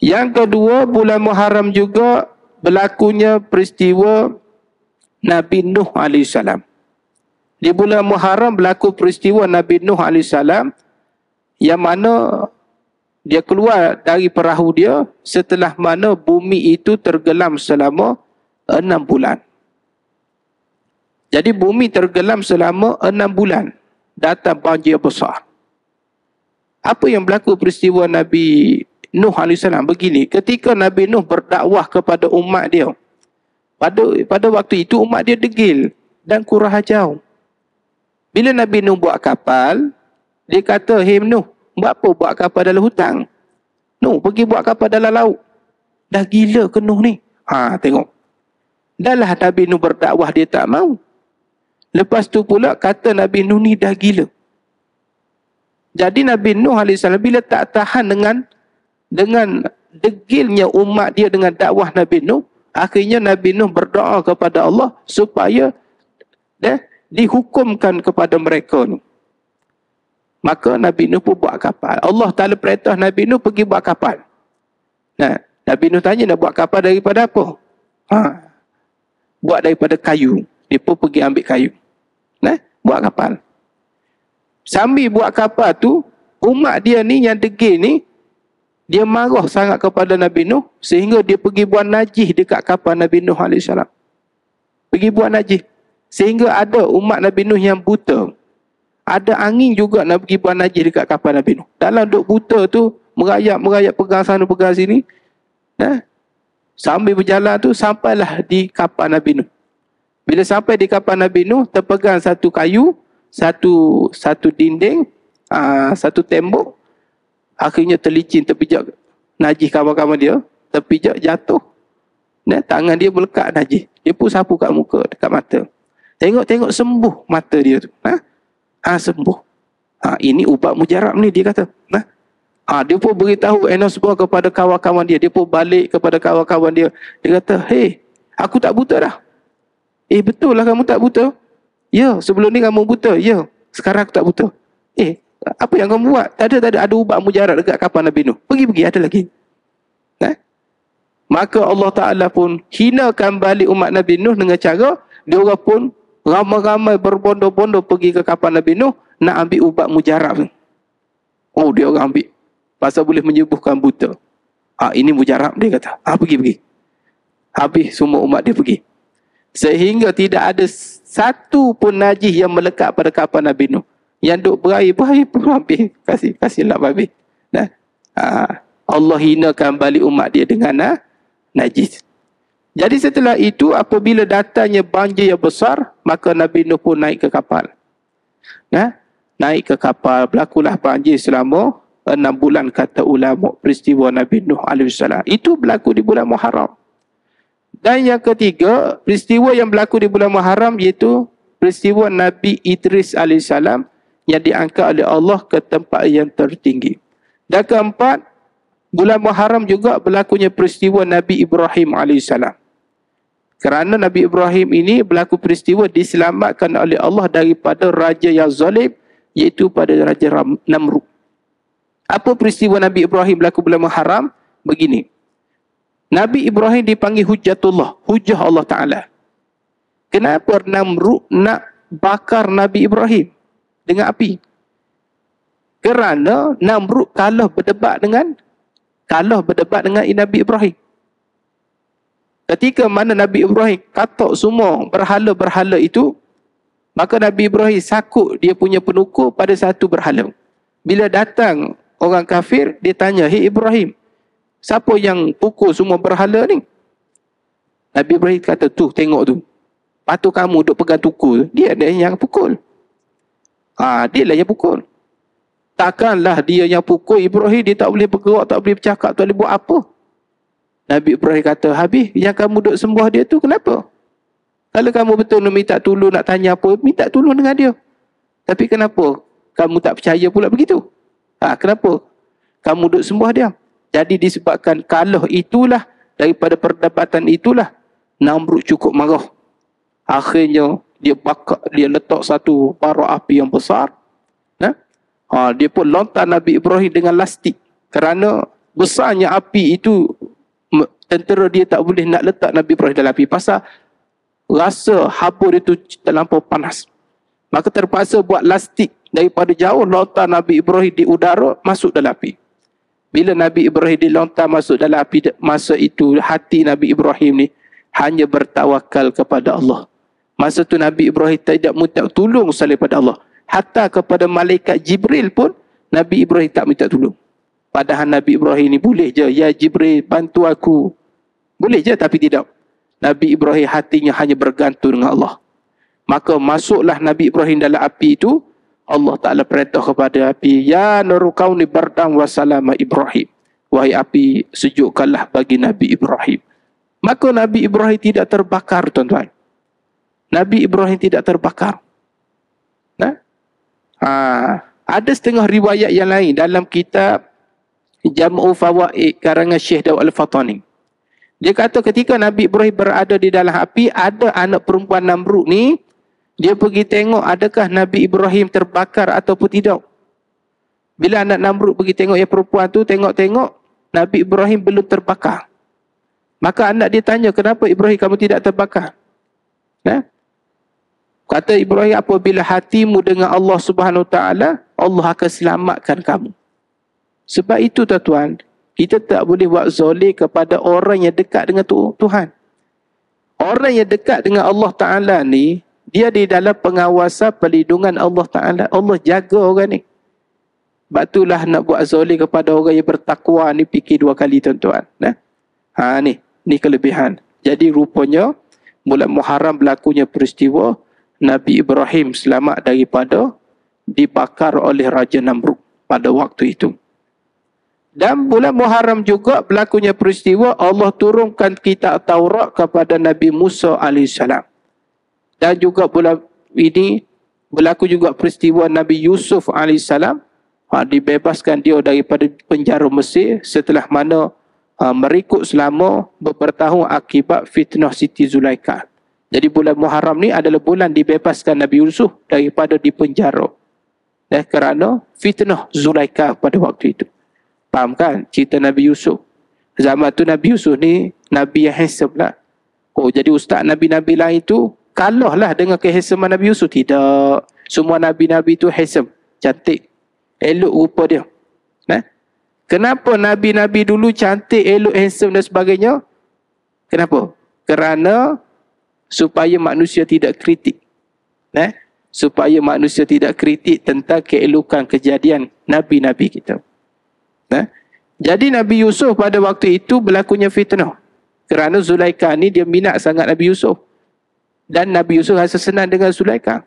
Yang kedua, bulan Muharram juga berlakunya peristiwa Nabi Nuh AS. Di bulan Muharram berlaku peristiwa Nabi Nuh AS yang mana dia keluar dari perahu dia setelah mana bumi itu tergelam selama enam bulan. Jadi bumi tergelam selama enam bulan datang banjir besar. Apa yang berlaku peristiwa Nabi Nuh AS begini. Ketika Nabi Nuh berdakwah kepada umat dia. Pada pada waktu itu umat dia degil dan kurang hajau. Bila Nabi Nuh buat kapal, dia kata, Hei Nuh, buat apa buat kapal dalam hutang? Nuh, pergi buat kapal dalam laut. Dah gila ke Nuh ni? Ha, tengok. Dah lah Nabi Nuh berdakwah, dia tak mau. Lepas tu pula kata Nabi Nuh ni dah gila. Jadi Nabi Nuh AS bila tak tahan dengan dengan degilnya umat dia dengan dakwah Nabi Nuh, akhirnya Nabi Nuh berdoa kepada Allah supaya eh, dihukumkan kepada mereka ni. Maka Nabi Nuh pun buat kapal. Allah Ta'ala perintah Nabi Nuh pergi buat kapal. Nah, Nabi Nuh tanya nak buat kapal daripada apa? Ha. Buat daripada kayu. Dia pun pergi ambil kayu nah, buat kapal. Sambil buat kapal tu, umat dia ni yang degil ni, dia marah sangat kepada Nabi Nuh sehingga dia pergi buat najis dekat kapal Nabi Nuh AS. Pergi buat najis. Sehingga ada umat Nabi Nuh yang buta. Ada angin juga nak pergi buat najis dekat kapal Nabi Nuh. Dalam duk buta tu, merayap-merayap pegang sana pegang sini. Nah, sambil berjalan tu, sampailah di kapal Nabi Nuh. Bila sampai di kapal Nabi Nuh, terpegang satu kayu, satu satu dinding, aa, ah, satu tembok. Akhirnya terlicin, terpijak najis kawan-kawan dia. Terpijak, jatuh. Dan tangan dia melekat najis. Dia pun sapu kat muka, dekat mata. Tengok-tengok sembuh mata dia tu. Ha? Ha, sembuh. Ha, ini ubat mujarab ni, dia kata. Ha? Ha, dia pun beritahu Enosbor kepada kawan-kawan dia. Dia pun balik kepada kawan-kawan dia. Dia kata, hei, aku tak buta dah. Eh betul lah kamu tak buta. Ya, sebelum ni kamu buta. Ya, sekarang aku tak buta. Eh, apa yang kamu buat? Tak ada, tak ada. Ada ubat mujarab dekat kapal Nabi Nuh. Pergi-pergi, ada lagi. Eh? Maka Allah Ta'ala pun hinakan balik umat Nabi Nuh dengan cara dia orang pun ramai-ramai berbondong-bondong pergi ke kapal Nabi Nuh nak ambil ubat mujarab. Oh, dia orang ambil. Pasal boleh menyembuhkan buta. Ah, ini mujarab dia kata. Ah, pergi-pergi. Habis semua umat dia pergi sehingga tidak ada satu pun najis yang melekat pada kapal Nabi Nuh yang duk berair berair pun habis kasih kasihlah babi nah ha, Allah hinakan balik umat dia dengan ha, najis Jadi setelah itu apabila datangnya banjir yang besar, maka Nabi Nuh pun naik ke kapal. Nah, naik ke kapal, berlakulah banjir selama enam bulan kata ulama peristiwa Nabi Nuh AS. Itu berlaku di bulan Muharram. Dan yang ketiga, peristiwa yang berlaku di bulan Muharram iaitu peristiwa Nabi Idris AS yang diangkat oleh Allah ke tempat yang tertinggi. Dan keempat, bulan Muharram juga berlakunya peristiwa Nabi Ibrahim AS. Kerana Nabi Ibrahim ini berlaku peristiwa diselamatkan oleh Allah daripada raja yang zalim iaitu pada raja Namrud. Apa peristiwa Nabi Ibrahim berlaku bulan Muharram? Begini. Nabi Ibrahim dipanggil hujatullah, hujah Allah Taala. Kenapa Namrud nak bakar Nabi Ibrahim dengan api? Kerana Namrud kalah berdebat dengan kalah berdebat dengan Nabi Ibrahim. Ketika mana Nabi Ibrahim katok semua berhala-berhala itu, maka Nabi Ibrahim sakut dia punya penukur pada satu berhala. Bila datang orang kafir, dia tanya, Hei Ibrahim, siapa yang pukul semua berhala ni? Nabi Ibrahim kata, tu tengok tu. Patut kamu duduk pegang tukul. Dia ada yang pukul. Ha, dia lah yang pukul. Takkanlah dia yang pukul Ibrahim, dia tak boleh bergerak, tak boleh bercakap, tak boleh buat apa. Nabi Ibrahim kata, habis yang kamu duk sembah dia tu kenapa? Kalau kamu betul nak minta tolong, nak tanya apa, minta tolong dengan dia. Tapi kenapa kamu tak percaya pula begitu? Ha, kenapa kamu duk sembah dia? Jadi disebabkan kalau itulah, daripada perdebatan itulah, Namrud cukup marah. Akhirnya, dia bakar, dia letak satu bara api yang besar. Ha? Ha, dia pun lontar Nabi Ibrahim dengan lastik. Kerana besarnya api itu tentera dia tak boleh nak letak Nabi Ibrahim dalam api pasal rasa haba dia tu terlampau panas. Maka terpaksa buat lastik daripada jauh lontar Nabi Ibrahim di udara masuk dalam api. Bila Nabi Ibrahim dilontar masuk dalam api masa itu hati Nabi Ibrahim ni hanya bertawakal kepada Allah. Masa tu Nabi Ibrahim tidak minta tolong selain pada Allah. Hatta kepada malaikat Jibril pun Nabi Ibrahim tak minta tolong. Padahal Nabi Ibrahim ni boleh je. Ya Jibril bantu aku. Boleh je tapi tidak. Nabi Ibrahim hatinya hanya bergantung dengan Allah. Maka masuklah Nabi Ibrahim dalam api itu. Allah Ta'ala perintah kepada api. Ya nurukau ni bardam wassalama Ibrahim. Wahai api sejukkanlah bagi Nabi Ibrahim. Maka Nabi Ibrahim tidak terbakar tuan-tuan. Nabi Ibrahim tidak terbakar. Nah? Ha, ada setengah riwayat yang lain dalam kitab Jam'u Fawaid karangan Syekh Dawud Al-Fatani. Dia kata ketika Nabi Ibrahim berada di dalam api, ada anak perempuan Namrud ni, dia pergi tengok adakah Nabi Ibrahim terbakar ataupun tidak. Bila anak Namrud pergi tengok yang perempuan tu, tengok-tengok, Nabi Ibrahim belum terbakar. Maka anak dia tanya, kenapa Ibrahim kamu tidak terbakar? Nah? Kata Ibrahim, apabila hatimu dengan Allah Subhanahu Taala, Allah akan selamatkan kamu. Sebab itu tuan-tuan, kita tak boleh buat zolim kepada orang yang dekat dengan Tuhan. Orang yang dekat dengan Allah Ta'ala ni, dia di dalam pengawasan perlindungan Allah Ta'ala. Allah jaga orang ni. Sebab itulah nak buat zolim kepada orang yang bertakwa ni fikir dua kali tuan-tuan. Nah? Ha ni, ni kelebihan. Jadi rupanya, bulan Muharram berlakunya peristiwa Nabi Ibrahim selamat daripada dibakar oleh Raja Namrud pada waktu itu. Dan bulan Muharram juga berlakunya peristiwa Allah turunkan kitab Taurat kepada Nabi Musa AS. Dan juga bulan ini berlaku juga peristiwa Nabi Yusuf AS. Ha, dibebaskan dia daripada penjara Mesir setelah mana ha, merikut selama beberapa tahun akibat fitnah Siti Zulaika. Jadi bulan Muharram ni adalah bulan dibebaskan Nabi Yusuf daripada dipenjara. Dan kerana fitnah Zulaika pada waktu itu. Faham kan cerita Nabi Yusuf? Zaman tu Nabi Yusuf ni Nabi yang handsome lah. Oh jadi ustaz Nabi-Nabi lain tu kalah lah dengan kehansomean Nabi Yusuf. Tidak. Semua Nabi-Nabi tu handsome. Cantik. Elok rupa dia. Nah? Kenapa Nabi-Nabi dulu cantik, elok, handsome dan sebagainya? Kenapa? Kerana supaya manusia tidak kritik. Nah? Supaya manusia tidak kritik tentang keelokan kejadian Nabi-Nabi kita. Eh? Jadi Nabi Yusuf pada waktu itu berlakunya fitnah. Kerana Zulaika ni dia minat sangat Nabi Yusuf. Dan Nabi Yusuf rasa senang dengan Zulaika.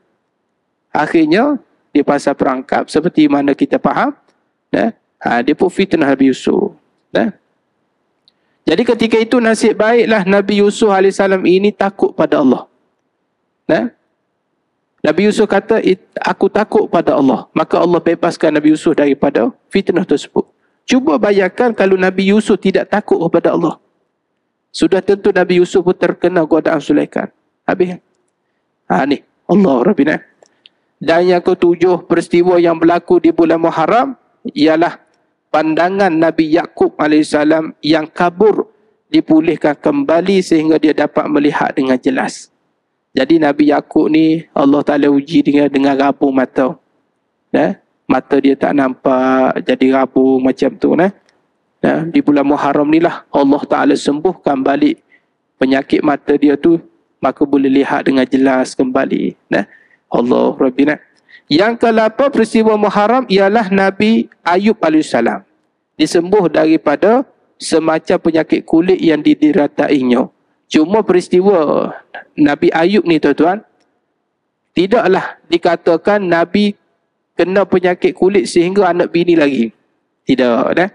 Akhirnya, dia pasal perangkap seperti mana kita faham. Ya? Ha, dia pun fitnah Nabi Yusuf. Ya? Jadi ketika itu nasib baiklah Nabi Yusuf AS ini takut pada Allah. Ya? Nabi Yusuf kata, aku takut pada Allah. Maka Allah bebaskan Nabi Yusuf daripada fitnah tersebut. Cuba bayangkan kalau Nabi Yusuf tidak takut kepada Allah. Sudah tentu Nabi Yusuf pun terkena godaan Sulaikan. Habis. Ha ni. Allah Rabbina. Dan yang ketujuh peristiwa yang berlaku di bulan Muharram ialah pandangan Nabi Yakub AS yang kabur dipulihkan kembali sehingga dia dapat melihat dengan jelas. Jadi Nabi Yakub ni Allah Ta'ala uji dengan, dengan rabu mata. Ya? Mata dia tak nampak jadi rabu macam tu. Ya? Ya? Di bulan Muharram ni lah Allah Ta'ala sembuhkan balik penyakit mata dia tu maka boleh lihat dengan jelas kembali. Ya? Allah Rabbina. Yang ke-8 peristiwa Muharram ialah Nabi Ayub AS. Disembuh daripada semacam penyakit kulit yang didiratainya. Cuma peristiwa Nabi Ayub ni tuan-tuan, tidaklah dikatakan Nabi kena penyakit kulit sehingga anak bini lagi. Tidak. Dah.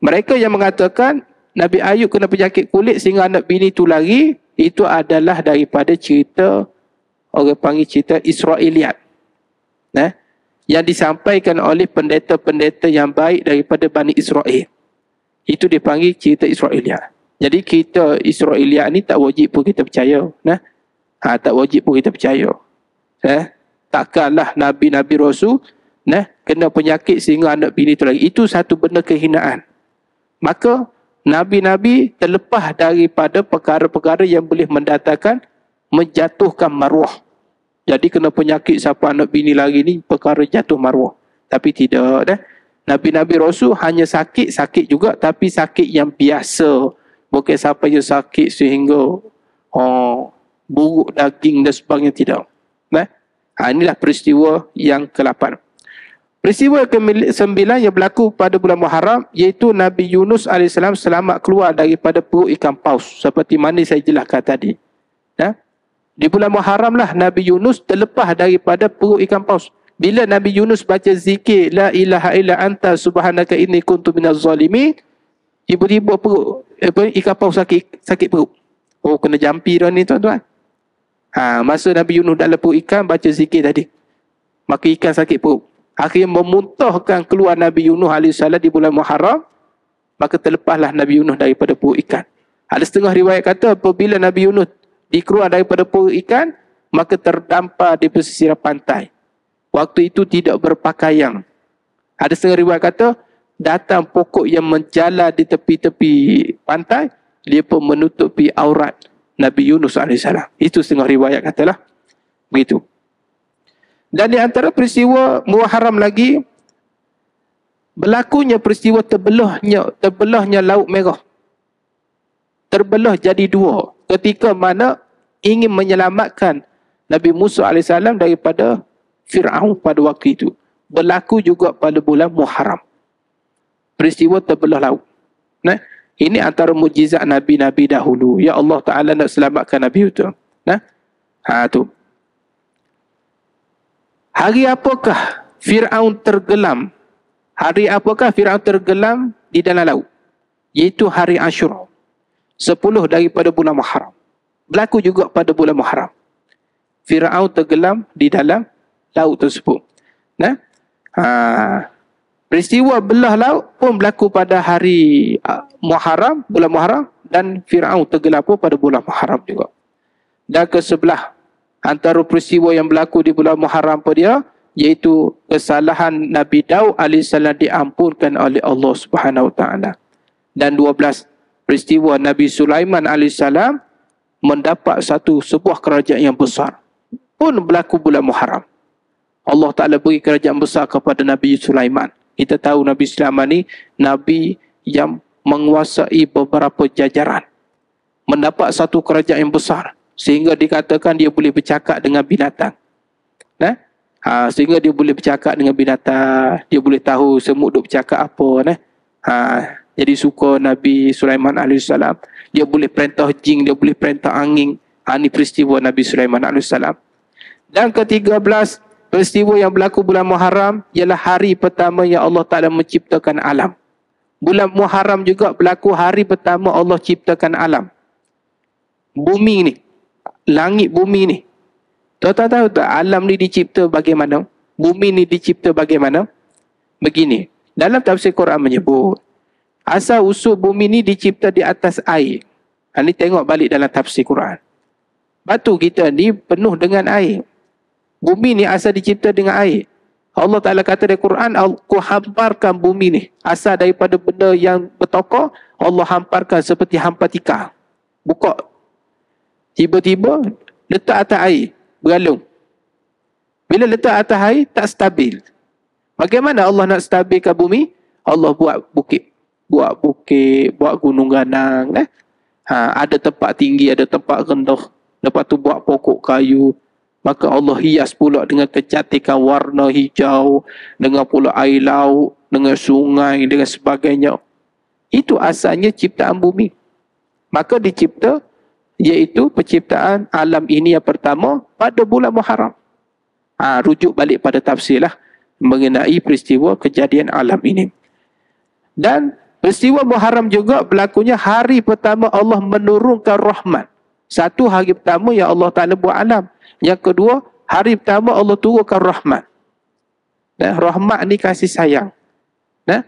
Mereka yang mengatakan Nabi Ayub kena penyakit kulit sehingga anak bini tu lagi, itu adalah daripada cerita orang panggil cerita Israeliat. Eh? Yang disampaikan oleh pendeta-pendeta yang baik daripada Bani Israel. Itu dipanggil cerita Israeliat. Jadi kita Israeliat ni tak wajib pun kita percaya. Nah? Ha, tak wajib pun kita percaya. Eh? Takkanlah Nabi-Nabi Rasul nah, kena penyakit sehingga anak bini tu lagi. Itu satu benda kehinaan. Maka Nabi-Nabi terlepas daripada perkara-perkara yang boleh mendatangkan menjatuhkan maruah. Jadi kena penyakit siapa anak bini lagi ni perkara jatuh maruah. Tapi tidak dah. Nabi-Nabi Rasul hanya sakit, sakit juga tapi sakit yang biasa. Bukan siapa yang sakit sehingga oh, buruk daging dan sebagainya tidak. Ha, inilah peristiwa yang ke-8. Peristiwa ke-9 yang berlaku pada bulan Muharram iaitu Nabi Yunus AS selamat keluar daripada perut ikan paus seperti mana saya jelaskan tadi. Nah, di bulan Muharram lah Nabi Yunus terlepas daripada perut ikan paus. Bila Nabi Yunus baca zikir La ilaha illa anta subhanaka inni kuntu minaz zalimin Ibu-ibu perut apa, Ikan paus sakit sakit perut Oh kena jampi dah ni tuan-tuan ha, Masa Nabi Yunus dalam perut ikan Baca zikir tadi Maka ikan sakit perut Akhirnya memuntahkan keluar Nabi Yunus AS di bulan Muharram Maka terlepaslah Nabi Yunus daripada perut ikan Ada setengah riwayat kata apabila Nabi Yunus dikeluar daripada perut ikan, maka terdampar di pesisir pantai. Waktu itu tidak berpakaian. Ada setengah riwayat kata, datang pokok yang menjala di tepi-tepi pantai, dia pun menutupi aurat Nabi Yunus AS. Itu setengah riwayat katalah. Begitu. Dan di antara peristiwa Muharram lagi, berlakunya peristiwa terbelahnya, terbelahnya Laut Merah. Terbelah jadi dua ketika mana ingin menyelamatkan Nabi Musa AS daripada Fir'aun pada waktu itu. Berlaku juga pada bulan Muharram. Peristiwa terbelah laut. Nah, ini antara mujizat Nabi-Nabi dahulu. Ya Allah Ta'ala nak selamatkan Nabi itu. Nah, ha, tu. Hari apakah Fir'aun tergelam? Hari apakah Fir'aun tergelam di dalam laut? Iaitu hari Ashura sepuluh daripada bulan Muharram. Berlaku juga pada bulan Muharram. Fir'aun tenggelam di dalam laut tersebut. Nah, ha, peristiwa belah laut pun berlaku pada hari uh, Muharram, bulan Muharram dan Fir'aun tenggelam pun pada bulan Muharram juga. Dan ke sebelah antara peristiwa yang berlaku di bulan Muharram pun dia iaitu kesalahan Nabi Daud AS diampunkan oleh Allah Subhanahu Wa Taala. Dan 12 peristiwa Nabi Sulaiman AS mendapat satu sebuah kerajaan yang besar pun berlaku bulan Muharram. Allah Ta'ala beri kerajaan besar kepada Nabi Sulaiman. Kita tahu Nabi Sulaiman ni Nabi yang menguasai beberapa jajaran. Mendapat satu kerajaan yang besar. Sehingga dikatakan dia boleh bercakap dengan binatang. Nah? Ha, sehingga dia boleh bercakap dengan binatang. Dia boleh tahu semut duk bercakap apa. Nah? Ha, jadi suka Nabi Sulaiman AS. Dia boleh perintah jin, dia boleh perintah angin. Ha, ini peristiwa Nabi Sulaiman AS. Dan ke-13, peristiwa yang berlaku bulan Muharram ialah hari pertama yang Allah Ta'ala menciptakan alam. Bulan Muharram juga berlaku hari pertama Allah ciptakan alam. Bumi ni. Langit bumi ni. Tuan-tuan tahu tak alam ni dicipta bagaimana? Bumi ni dicipta bagaimana? Begini. Dalam tafsir Quran menyebut asal usul bumi ni dicipta di atas air. Ha, ni tengok balik dalam tafsir Quran. Batu kita ni penuh dengan air. Bumi ni asal dicipta dengan air. Allah Ta'ala kata di Quran, aku hamparkan bumi ni. Asal daripada benda yang bertokok, Allah hamparkan seperti hampa tika. Buka. Tiba-tiba, letak atas air. Beralung. Bila letak atas air, tak stabil. Bagaimana Allah nak stabilkan bumi? Allah buat bukit buat bukit, buat gunung ganang. Eh? Ha, ada tempat tinggi, ada tempat rendah. Lepas tu buat pokok kayu. Maka Allah hias pula dengan kecantikan warna hijau. Dengan pula air laut, dengan sungai, dengan sebagainya. Itu asalnya ciptaan bumi. Maka dicipta, iaitu penciptaan alam ini yang pertama pada bulan Muharram. Ha, rujuk balik pada tafsir lah mengenai peristiwa kejadian alam ini. Dan Peristiwa Muharram juga berlakunya hari pertama Allah menurunkan rahmat. Satu hari pertama yang Allah Ta'ala buat alam. Yang kedua, hari pertama Allah turunkan rahmat. Nah, rahmat ni kasih sayang. Nah,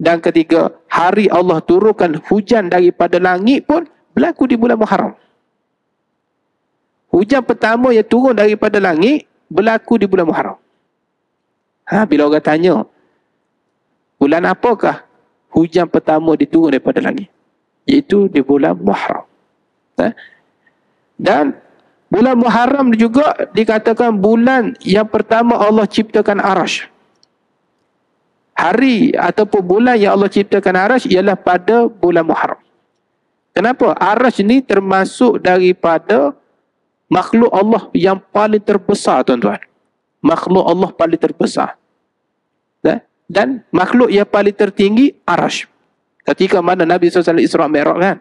dan ketiga, hari Allah turunkan hujan daripada langit pun berlaku di bulan Muharram. Hujan pertama yang turun daripada langit berlaku di bulan Muharram. Ha, bila orang tanya, bulan apakah hujan pertama diturun daripada langit. Iaitu di bulan Muharram. Eh? Dan bulan Muharram juga dikatakan bulan yang pertama Allah ciptakan arash. Hari ataupun bulan yang Allah ciptakan arash ialah pada bulan Muharram. Kenapa? Arash ni termasuk daripada makhluk Allah yang paling terbesar tuan-tuan. Makhluk Allah paling terbesar. Dan makhluk yang paling tertinggi arash. Ketika mana Nabi SAW Isra' Mi'raj kan?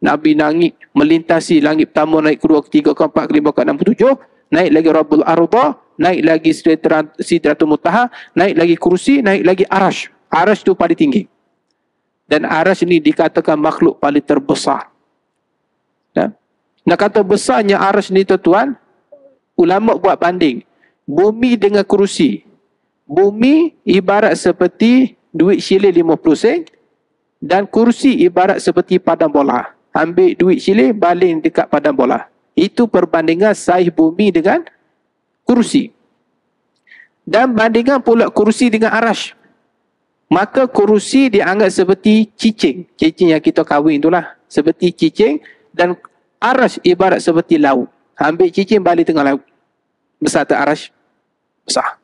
Nabi nangis melintasi langit pertama, naik kedua, ketiga, keempat, kelima, keenam, ketujuh. Naik lagi Rabbul Arba, naik lagi Sidratul Mutaha, naik lagi kursi, naik lagi arash. Arash tu paling tinggi. Dan arash ni dikatakan makhluk paling terbesar. Ya? Nak kata besarnya arash ni tuan-tuan, ulama buat banding. Bumi dengan kursi bumi ibarat seperti duit syilin 50 sen dan kursi ibarat seperti padang bola. Ambil duit syilin baling dekat padang bola. Itu perbandingan saiz bumi dengan kursi. Dan bandingan pula kursi dengan arash. Maka kursi dianggap seperti cicing. Cicing yang kita kahwin itulah. Seperti cicing dan arash ibarat seperti laut. Ambil cicing balik tengah laut. Besar tak arash? Besar.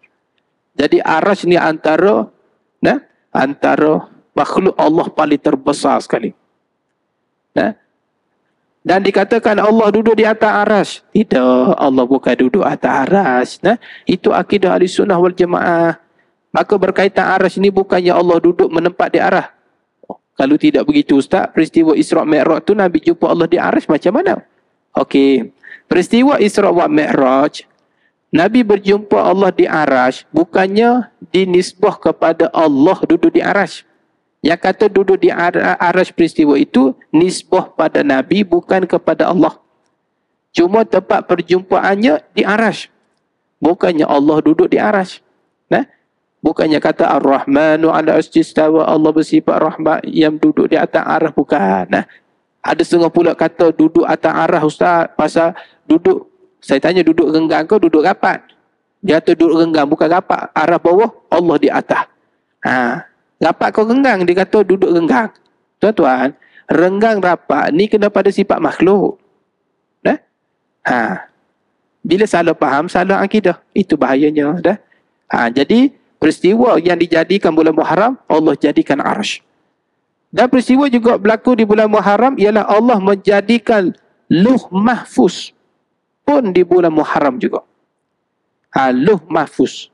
Jadi arash ni antara nah, antara makhluk Allah paling terbesar sekali. Nah. Dan dikatakan Allah duduk di atas arash. Tidak, Allah bukan duduk atas arash. Nah. Itu akidah ahli sunnah wal jemaah. Maka berkaitan arash ni bukannya Allah duduk menempat di arah. Oh, kalau tidak begitu Ustaz, peristiwa Isra' Mi'raj tu Nabi jumpa Allah di arash macam mana? Okey. Peristiwa Isra' wa Mi'raj Nabi berjumpa Allah di arash bukannya dinisbah kepada Allah duduk di arash. Yang kata duduk di arash peristiwa itu nisbah pada Nabi bukan kepada Allah. Cuma tempat perjumpaannya di arash. Bukannya Allah duduk di arash. Nah, bukannya kata Ar-Rahmanu ala ististawa Allah bersifat rahmat yang duduk di atas arah bukan. Nah, ada setengah pula kata duduk atas arah ustaz pasal duduk saya tanya duduk renggang kau duduk rapat. Dia kata duduk renggang bukan rapat. Arah bawah Allah di atas. Ha. Rapat kau renggang dia kata duduk renggang. Tuan-tuan, renggang rapat ni kena pada sifat makhluk. Dah? Ha. Bila salah faham, salah akidah. Itu bahayanya. Dah? Ha. Jadi, peristiwa yang dijadikan bulan Muharram, Allah jadikan arsh. Dan peristiwa juga berlaku di bulan Muharram ialah Allah menjadikan luh mahfuz pun di bulan Muharram juga. Ha, luh mahfuz.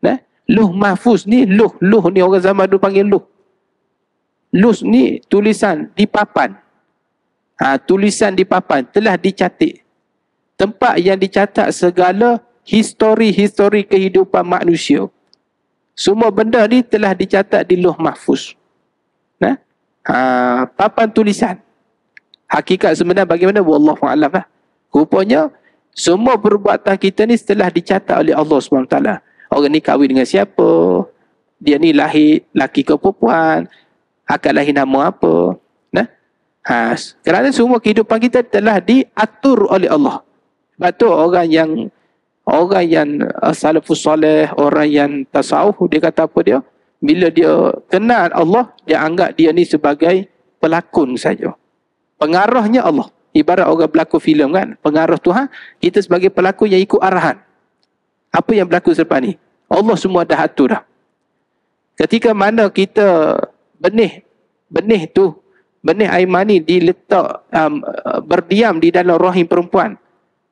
Nah, luh mahfuz ni luh, luh ni orang zaman dulu panggil luh. lus ni tulisan di papan. Ha, tulisan di papan telah dicatik. Tempat yang dicatat segala histori-histori kehidupan manusia. Semua benda ni telah dicatat di luh mahfuz. Nah? Ha, papan tulisan. Hakikat sebenarnya bagaimana? Wallahu'alam lah. Rupanya, semua perbuatan kita ni setelah dicatat oleh Allah SWT. Orang ni kahwin dengan siapa? Dia ni lahir laki ke perempuan? Akad lahir nama apa? Nah? Ha, kerana semua kehidupan kita telah diatur oleh Allah. Sebab tu orang yang orang yang uh, salafus soleh, orang yang tasawuf, dia kata apa dia? Bila dia kenal Allah, dia anggap dia ni sebagai pelakon saja. Pengarahnya Allah ibarat orang berlakon filem kan pengaruh Tuhan kita sebagai pelakon yang ikut arahan apa yang berlaku selepas ni? Allah semua dah atur dah. Ketika mana kita benih benih tu benih air mani diletak um, berdiam di dalam rahim perempuan.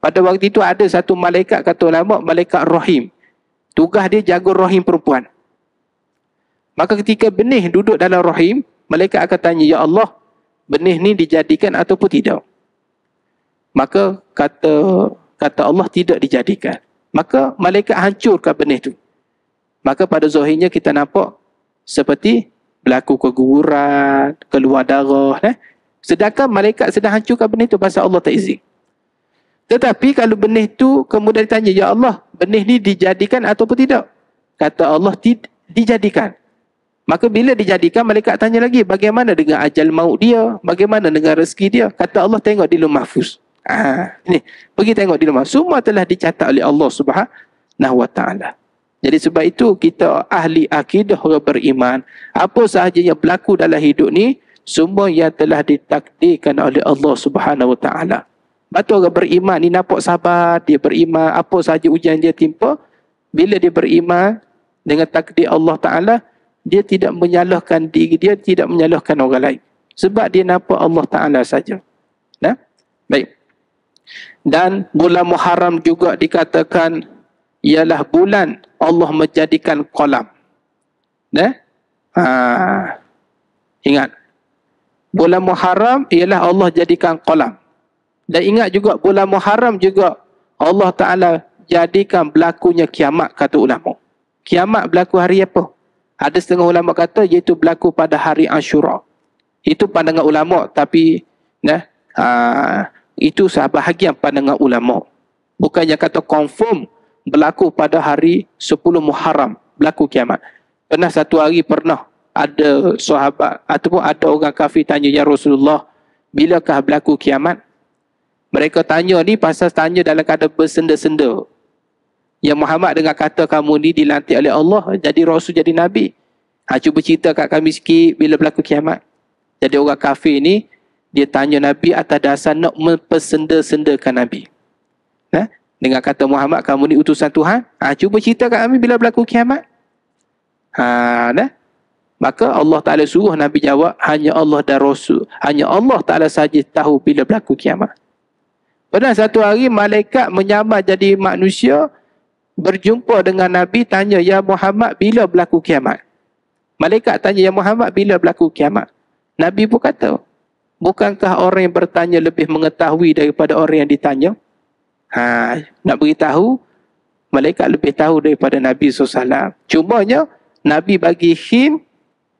Pada waktu itu ada satu malaikat kata ulama malaikat rahim. Tugas dia jaga rahim perempuan. Maka ketika benih duduk dalam rahim malaikat akan tanya ya Allah benih ni dijadikan ataupun tidak? Maka kata kata Allah tidak dijadikan. Maka malaikat hancurkan benih itu. Maka pada zahirnya kita nampak seperti berlaku keguguran, keluar darah. Eh? Sedangkan malaikat sedang hancurkan benih itu pasal Allah tak izin. Tetapi kalau benih itu kemudian ditanya, Ya Allah, benih ni dijadikan ataupun tidak? Kata Allah, dijadikan. Maka bila dijadikan, malaikat tanya lagi, bagaimana dengan ajal maut dia? Bagaimana dengan rezeki dia? Kata Allah, tengok di lumah mahfuz. Ha, ni, pergi tengok di rumah. Semua telah dicatat oleh Allah Subhanahu Wa Taala. Jadi sebab itu kita ahli akidah orang beriman, apa sahaja yang berlaku dalam hidup ni, semua yang telah ditakdirkan oleh Allah Subhanahu Wa Taala. Batu orang beriman ni nampak sabar, dia beriman apa sahaja ujian dia timpa, bila dia beriman dengan takdir Allah Taala, dia tidak menyalahkan diri dia, tidak menyalahkan orang lain. Sebab dia nampak Allah Taala saja. Nah? Baik. Dan bulan Muharram juga dikatakan ialah bulan Allah menjadikan kolam. Eh? Ha. Ingat. Bulan Muharram ialah Allah jadikan kolam. Dan ingat juga bulan Muharram juga Allah Ta'ala jadikan berlakunya kiamat kata ulama. Kiamat berlaku hari apa? Ada setengah ulama kata iaitu berlaku pada hari Ashura. Itu pandangan ulama tapi nah, ha, itu sebahagian pandangan ulama. Bukan yang kata confirm berlaku pada hari 10 Muharram berlaku kiamat. Pernah satu hari pernah ada sahabat ataupun ada orang kafir tanya ya Rasulullah bilakah berlaku kiamat? Mereka tanya ni pasal tanya dalam keadaan bersenda-senda. Yang Muhammad dengan kata kamu ni dilantik oleh Allah jadi rasul jadi nabi. Ha, cuba cerita kat kami sikit bila berlaku kiamat. Jadi orang kafir ni dia tanya Nabi atas dasar nak mempersenda-sendakan Nabi. Ha? Dengan kata Muhammad, kamu ni utusan Tuhan. Ha, cuba cerita kat kami bila berlaku kiamat. Ha, dah? Maka Allah Ta'ala suruh Nabi jawab, hanya Allah dan Rasul. Hanya Allah Ta'ala saja tahu bila berlaku kiamat. Pada satu hari, malaikat menyamar jadi manusia, berjumpa dengan Nabi, tanya, Ya Muhammad, bila berlaku kiamat? Malaikat tanya, Ya Muhammad, bila berlaku kiamat? Nabi pun kata, Bukankah orang yang bertanya lebih mengetahui daripada orang yang ditanya? Ha, nak beritahu, malaikat lebih tahu daripada Nabi SAW. Cumanya, Nabi bagi him,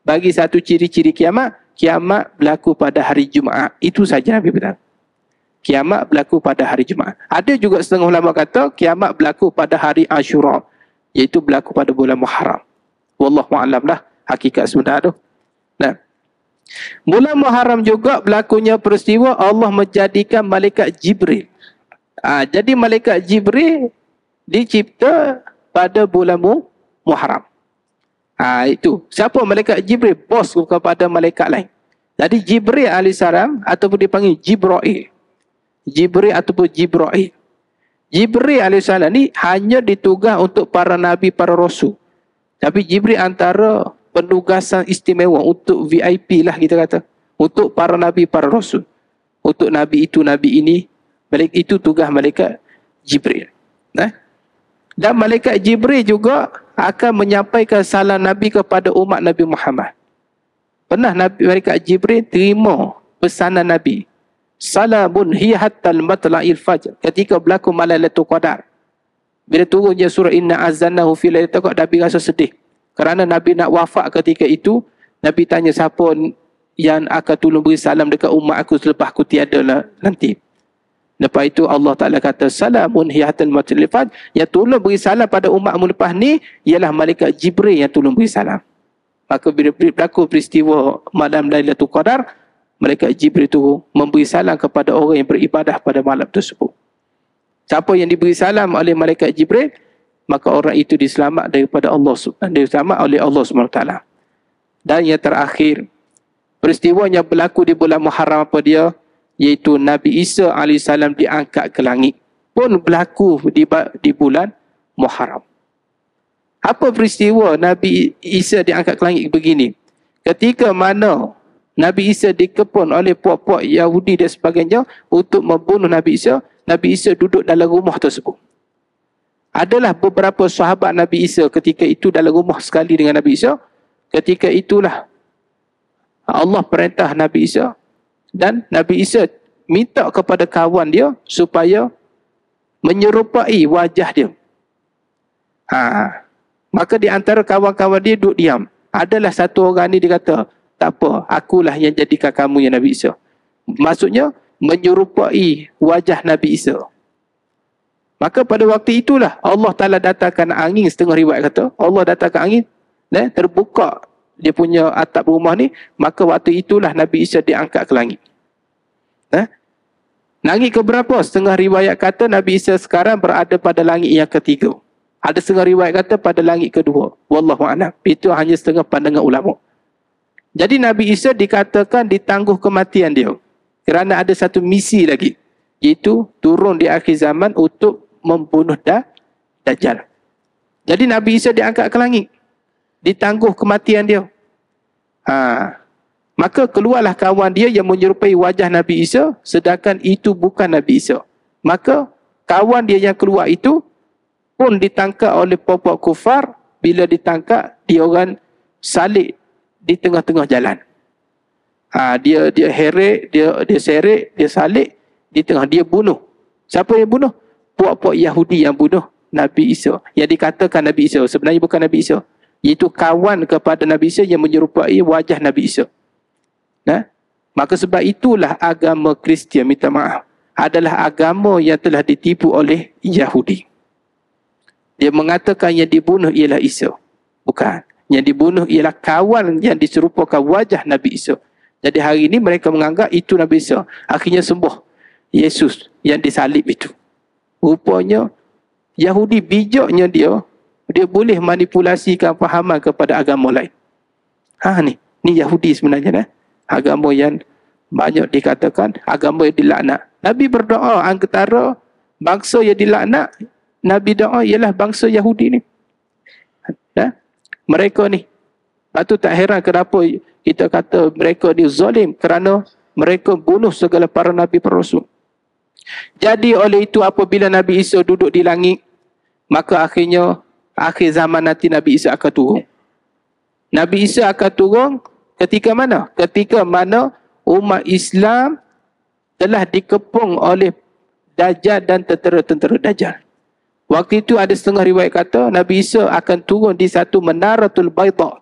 bagi satu ciri-ciri kiamat, kiamat berlaku pada hari Jumaat. Itu saja Nabi beritahu. Kiamat berlaku pada hari Jumaat. Ada juga setengah ulama kata, kiamat berlaku pada hari Ashura. Iaitu berlaku pada bulan Muharram. Wallahu'alam lah hakikat sebenar tu. Nah. Bulan Muharram juga berlakunya peristiwa Allah menjadikan malaikat Jibril. Ha, jadi malaikat Jibril dicipta pada bulan Muharram. Ha, itu. Siapa malaikat Jibril? Bos kepada malaikat lain. Jadi Jibril AS ataupun dipanggil Jibril. Jibril ataupun Jibril. Jibril AS ni hanya ditugas untuk para nabi, para rasul. Tapi Jibril antara penugasan istimewa untuk VIP lah kita kata. Untuk para Nabi, para Rasul. Untuk Nabi itu, Nabi ini. Malaikat itu tugas malaikat Jibril. Nah. Dan malaikat Jibril juga akan menyampaikan salam Nabi kepada umat Nabi Muhammad. Pernah Nabi mereka Jibril terima pesanan Nabi. Salamun hiya hatta al-matla'il fajr. Ketika berlaku malam Lailatul Qadar. Bila turunnya surah Inna azannahu fi lailatul qadar Nabi rasa sedih. Kerana Nabi nak wafat ketika itu, Nabi tanya siapa yang akan tolong beri salam dekat umat aku selepas aku tiada lah nanti. Lepas itu Allah Ta'ala kata Salamun hiyatul matlifat. Yang tolong beri salam pada umatmu lepas ni Ialah malaikat Jibril yang tolong beri salam. Maka bila berlaku peristiwa malam Lailatul Qadar Malaikat Jibril itu memberi salam kepada orang yang beribadah pada malam tersebut. Siapa yang diberi salam oleh malaikat Jibril Maka orang itu diselamat daripada Allah Diselamat oleh Allah SWT Dan yang terakhir Peristiwa yang berlaku di bulan Muharram apa dia iaitu Nabi Isa AS diangkat ke langit pun berlaku di, di bulan Muharram. Apa peristiwa Nabi Isa diangkat ke langit begini? Ketika mana Nabi Isa dikepun oleh puak-puak Yahudi dan sebagainya untuk membunuh Nabi Isa, Nabi Isa duduk dalam rumah tersebut. Adalah beberapa sahabat Nabi Isa ketika itu dalam rumah sekali dengan Nabi Isa. Ketika itulah Allah perintah Nabi Isa dan Nabi Isa minta kepada kawan dia supaya menyerupai wajah dia. Ha. Maka di antara kawan-kawan dia duduk diam. Adalah satu orang ni dia kata, tak apa, akulah yang jadikan kamu yang Nabi Isa. Maksudnya, menyerupai wajah Nabi Isa. Maka pada waktu itulah Allah Ta'ala datangkan angin setengah riwayat kata. Allah datangkan angin, eh, terbuka dia punya atap rumah ni, maka waktu itulah Nabi Isa diangkat ke langit. Eh? Langit ke berapa? Setengah riwayat kata Nabi Isa sekarang berada pada langit yang ketiga. Ada setengah riwayat kata pada langit kedua. Wallahu a'lam. Itu hanya setengah pandangan ulama. Jadi Nabi Isa dikatakan ditangguh kematian dia. Kerana ada satu misi lagi. Iaitu turun di akhir zaman untuk membunuh dah Dajjal. Jadi Nabi Isa diangkat ke langit ditangguh kematian dia. Ha. Maka keluarlah kawan dia yang menyerupai wajah Nabi Isa sedangkan itu bukan Nabi Isa. Maka kawan dia yang keluar itu pun ditangkap oleh popok kufar bila ditangkap dia orang salik di tengah-tengah jalan. Ha, dia dia heret, dia dia seret, dia salik di tengah dia bunuh. Siapa yang bunuh? Puak-puak Yahudi yang bunuh Nabi Isa. Yang dikatakan Nabi Isa sebenarnya bukan Nabi Isa iaitu kawan kepada Nabi Isa yang menyerupai wajah Nabi Isa. Nah, maka sebab itulah agama Kristian minta maaf adalah agama yang telah ditipu oleh Yahudi. Dia mengatakan yang dibunuh ialah Isa. Bukan. Yang dibunuh ialah kawan yang diserupakan wajah Nabi Isa. Jadi hari ini mereka menganggap itu Nabi Isa. Akhirnya sembuh. Yesus yang disalib itu. Rupanya Yahudi bijaknya dia dia boleh manipulasikan fahaman kepada agama lain. Ha ni, ni Yahudi sebenarnya dah. Agama yang banyak dikatakan agama yang dilaknat. Nabi berdoa antara bangsa yang dilaknat, Nabi doa ialah bangsa Yahudi ni. Ha? Mereka ni. Lepas tak heran kenapa kita kata mereka ni zalim kerana mereka bunuh segala para Nabi Rasul. Jadi oleh itu apabila Nabi Isa duduk di langit, maka akhirnya akhir zaman nanti Nabi Isa akan turun. Nabi Isa akan turun ketika mana? Ketika mana umat Islam telah dikepung oleh Dajjal dan tentera-tentera Dajjal. Waktu itu ada setengah riwayat kata Nabi Isa akan turun di satu menaratul baita.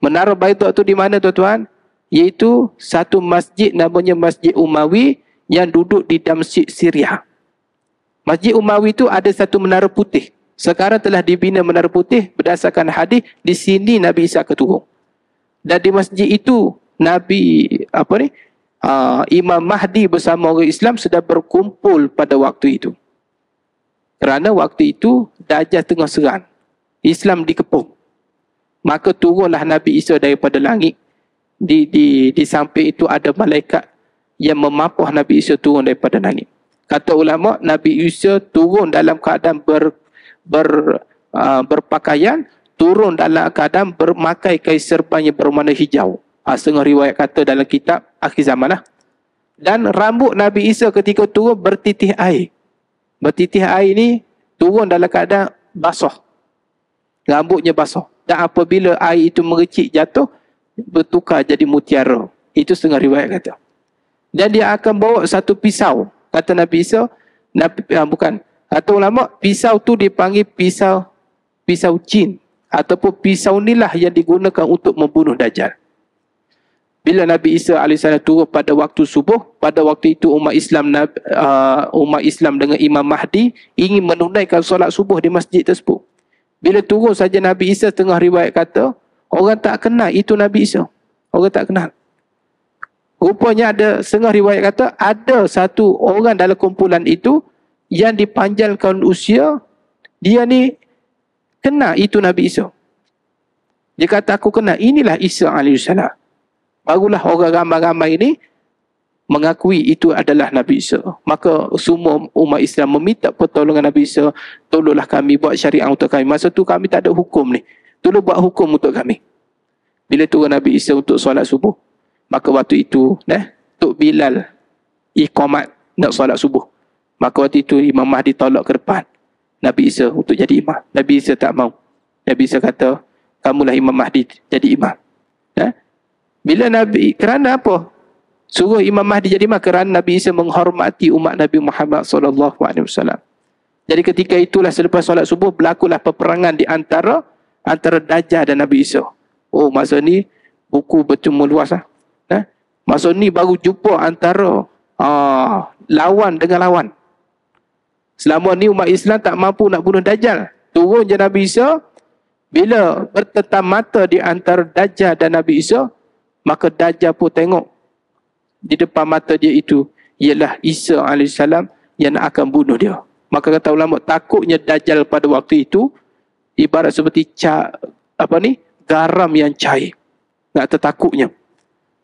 Menara baita itu di mana tuan-tuan? Iaitu satu masjid namanya Masjid Umawi yang duduk di Damsyik Syria. Masjid Umawi itu ada satu menara putih. Sekarang telah dibina menara putih berdasarkan hadis di sini Nabi Isa keturun. Dan di masjid itu Nabi apa ni? Uh, Imam Mahdi bersama orang Islam sedang berkumpul pada waktu itu. Kerana waktu itu Dajjal tengah serang. Islam dikepung. Maka turunlah Nabi Isa daripada langit. Di di di samping itu ada malaikat yang memapah Nabi Isa turun daripada langit. Kata ulama Nabi Isa turun dalam keadaan ber, ber, uh, berpakaian turun dalam keadaan bermakai kain serban yang berwarna hijau. Uh, setengah riwayat kata dalam kitab akhir zaman lah. Dan rambut Nabi Isa ketika turun bertitih air. Bertitih air ni turun dalam keadaan basah. Rambutnya basah. Dan apabila air itu mericik jatuh, bertukar jadi mutiara. Itu setengah riwayat kata. Dan dia akan bawa satu pisau. Kata Nabi Isa, Nabi, ah, bukan. Atau ulama, pisau tu dipanggil pisau pisau jin. Ataupun pisau inilah yang digunakan untuk membunuh Dajjal. Bila Nabi Isa AS turun pada waktu subuh, pada waktu itu umat Islam uh, umat Islam dengan Imam Mahdi ingin menunaikan solat subuh di masjid tersebut. Bila turun saja Nabi Isa tengah riwayat kata, orang tak kenal itu Nabi Isa. Orang tak kenal. Rupanya ada setengah riwayat kata ada satu orang dalam kumpulan itu yang dipanjangkan usia dia ni kenal itu Nabi Isa. Dia kata aku kenal inilah Isa alaihissalam barulah orang ramai-ramai ini mengakui itu adalah Nabi Isa. Maka semua umat Islam meminta pertolongan Nabi Isa, tolonglah kami buat syariat untuk kami. Masa tu kami tak ada hukum ni. Tolong buat hukum untuk kami. Bila turun Nabi Isa untuk solat subuh, maka waktu itu, nah, Tok Bilal iqamat nak solat subuh. Maka waktu itu Imam Mahdi tolak ke depan Nabi Isa untuk jadi imam. Nabi Isa tak mau. Nabi Isa kata, kamulah Imam Mahdi jadi imam. Nah, bila Nabi, kerana apa? Suruh Imam Mahdi jadi imam kerana Nabi Isa menghormati umat Nabi Muhammad wasallam. Jadi ketika itulah selepas solat subuh berlakulah peperangan di antara antara Dajjal dan Nabi Isa. Oh masa ni buku bercuma luas lah. Masa ni baru jumpa antara ah, lawan dengan lawan. Selama ni umat Islam tak mampu nak bunuh Dajjal. Turun je Nabi Isa. Bila bertetam mata di antara Dajjal dan Nabi Isa, maka Dajjal pun tengok di depan mata dia itu ialah Isa AS yang akan bunuh dia. Maka kata ulama takutnya Dajjal pada waktu itu ibarat seperti ca, apa ni garam yang cair. Nak tertakutnya.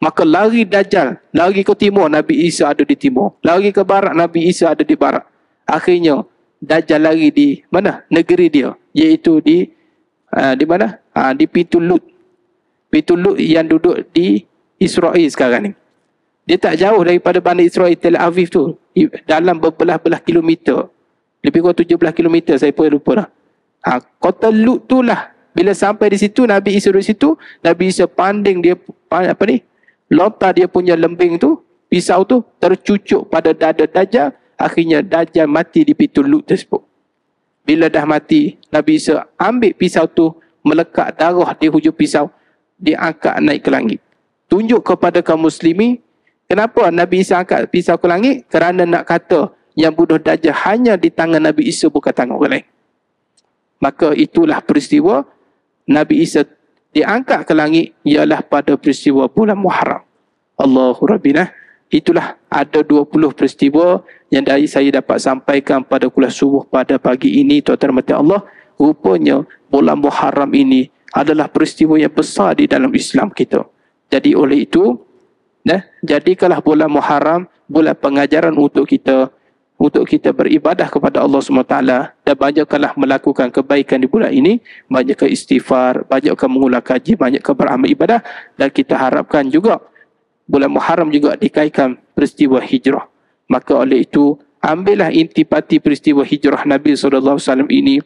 Maka lari Dajjal, lari ke timur Nabi Isa ada di timur. Lari ke barat Nabi Isa ada di barat. Akhirnya Dajjal lari di mana? Negeri dia, iaitu di uh, di mana? Uh, di pintu Lut. Itu Lut yang duduk di Israel sekarang ni. Dia tak jauh daripada bandar Israel Tel Aviv tu. Dalam berbelah-belah kilometer. Lebih kurang 17 kilometer saya pun lupa lah. Ha, kota Lut tu lah. Bila sampai di situ, Nabi Isa di situ, Nabi Isa panding dia, apa ni, lontar dia punya lembing tu, pisau tu, tercucuk pada dada Dajjal, akhirnya Dajjal mati di pintu Lut tersebut. Bila dah mati, Nabi Isa ambil pisau tu, melekat darah di hujung pisau, diangkat naik ke langit. Tunjuk kepada kaum muslimi, kenapa Nabi Isa angkat pisau ke langit? Kerana nak kata yang bunuh Dajjal hanya di tangan Nabi Isa bukan tangan orang lain. Maka itulah peristiwa Nabi Isa diangkat ke langit ialah pada peristiwa bulan Muharram. Allahu Rabbina. Itulah ada 20 peristiwa yang dari saya dapat sampaikan pada kuliah subuh pada pagi ini tuan-tuan Allah. Rupanya bulan Muharram ini adalah peristiwa yang besar di dalam Islam kita. Jadi oleh itu, nah, jadikanlah bulan Muharram bulan pengajaran untuk kita untuk kita beribadah kepada Allah SWT dan banyakkanlah melakukan kebaikan di bulan ini banyakkan istighfar, banyakkan mengulang kaji, banyakkan beramal ibadah dan kita harapkan juga bulan Muharram juga dikaitkan peristiwa hijrah maka oleh itu ambillah intipati peristiwa hijrah Nabi SAW ini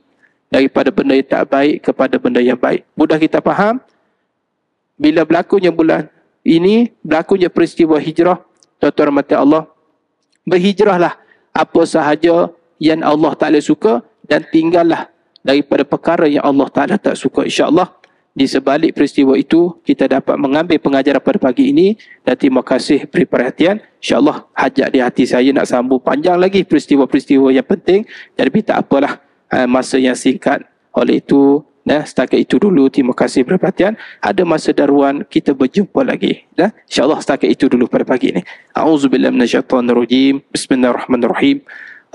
daripada benda yang tak baik kepada benda yang baik. Mudah kita faham? Bila berlakunya bulan ini, berlakunya peristiwa hijrah, tuan-tuan Allah, berhijrahlah apa sahaja yang Allah Ta'ala suka dan tinggallah daripada perkara yang Allah Ta'ala tak suka. InsyaAllah, di sebalik peristiwa itu, kita dapat mengambil pengajaran pada pagi ini dan terima kasih beri perhatian. InsyaAllah, hajat di hati saya nak sambung panjang lagi peristiwa-peristiwa yang penting. Jadi tak apalah, uh, masa yang singkat. Oleh itu, nah, setakat itu dulu. Terima kasih perhatian. Ada masa daruan, kita berjumpa lagi. Nah, InsyaAllah setakat itu dulu pada pagi ini. A'udzubillah minasyaitanirrajim. Bismillahirrahmanirrahim.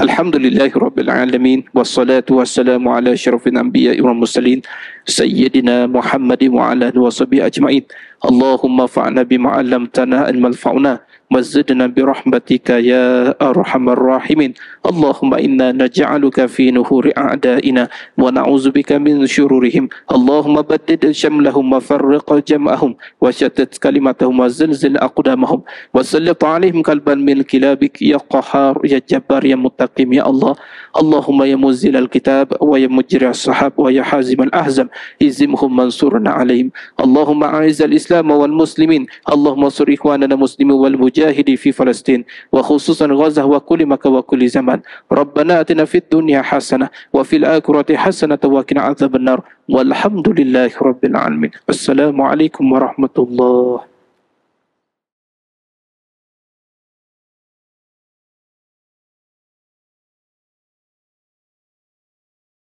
Alhamdulillahi Rabbil Alamin Wassalatu wassalamu ala syarafin anbiya wal mursalin Sayyidina Muhammad wa ala wa ajma'in Allahumma fa'na bima 'allamtana ilmal fa'na وزدنا برحمتك يا أرحم الراحمين اللهم إنا نجعلك في نهور أعدائنا ونعوذ بك من شرورهم اللهم بدد شملهم وفرق جمعهم وشتت كلمتهم وزلزل أقدامهم وسلط عليهم قلبا من كلابك يا قهار يا جبار يا متقيم يا الله Allahumma ya muzil al-kitab wa ya mujri al-sahab wa ya hazim al-ahzam izimhum mansurun alaihim Allahumma a'iz al-islam wa Muslimin. Allahumma sur ikhwanana muslimu wal mujahidi fi falastin wa khususan ghazah wa kuli maka wa kuli zaman. Rabbana atina fi dunia hasana wa fil akurati hasana tawakin azab al-nar walhamdulillahi rabbil alamin. Assalamualaikum warahmatullahi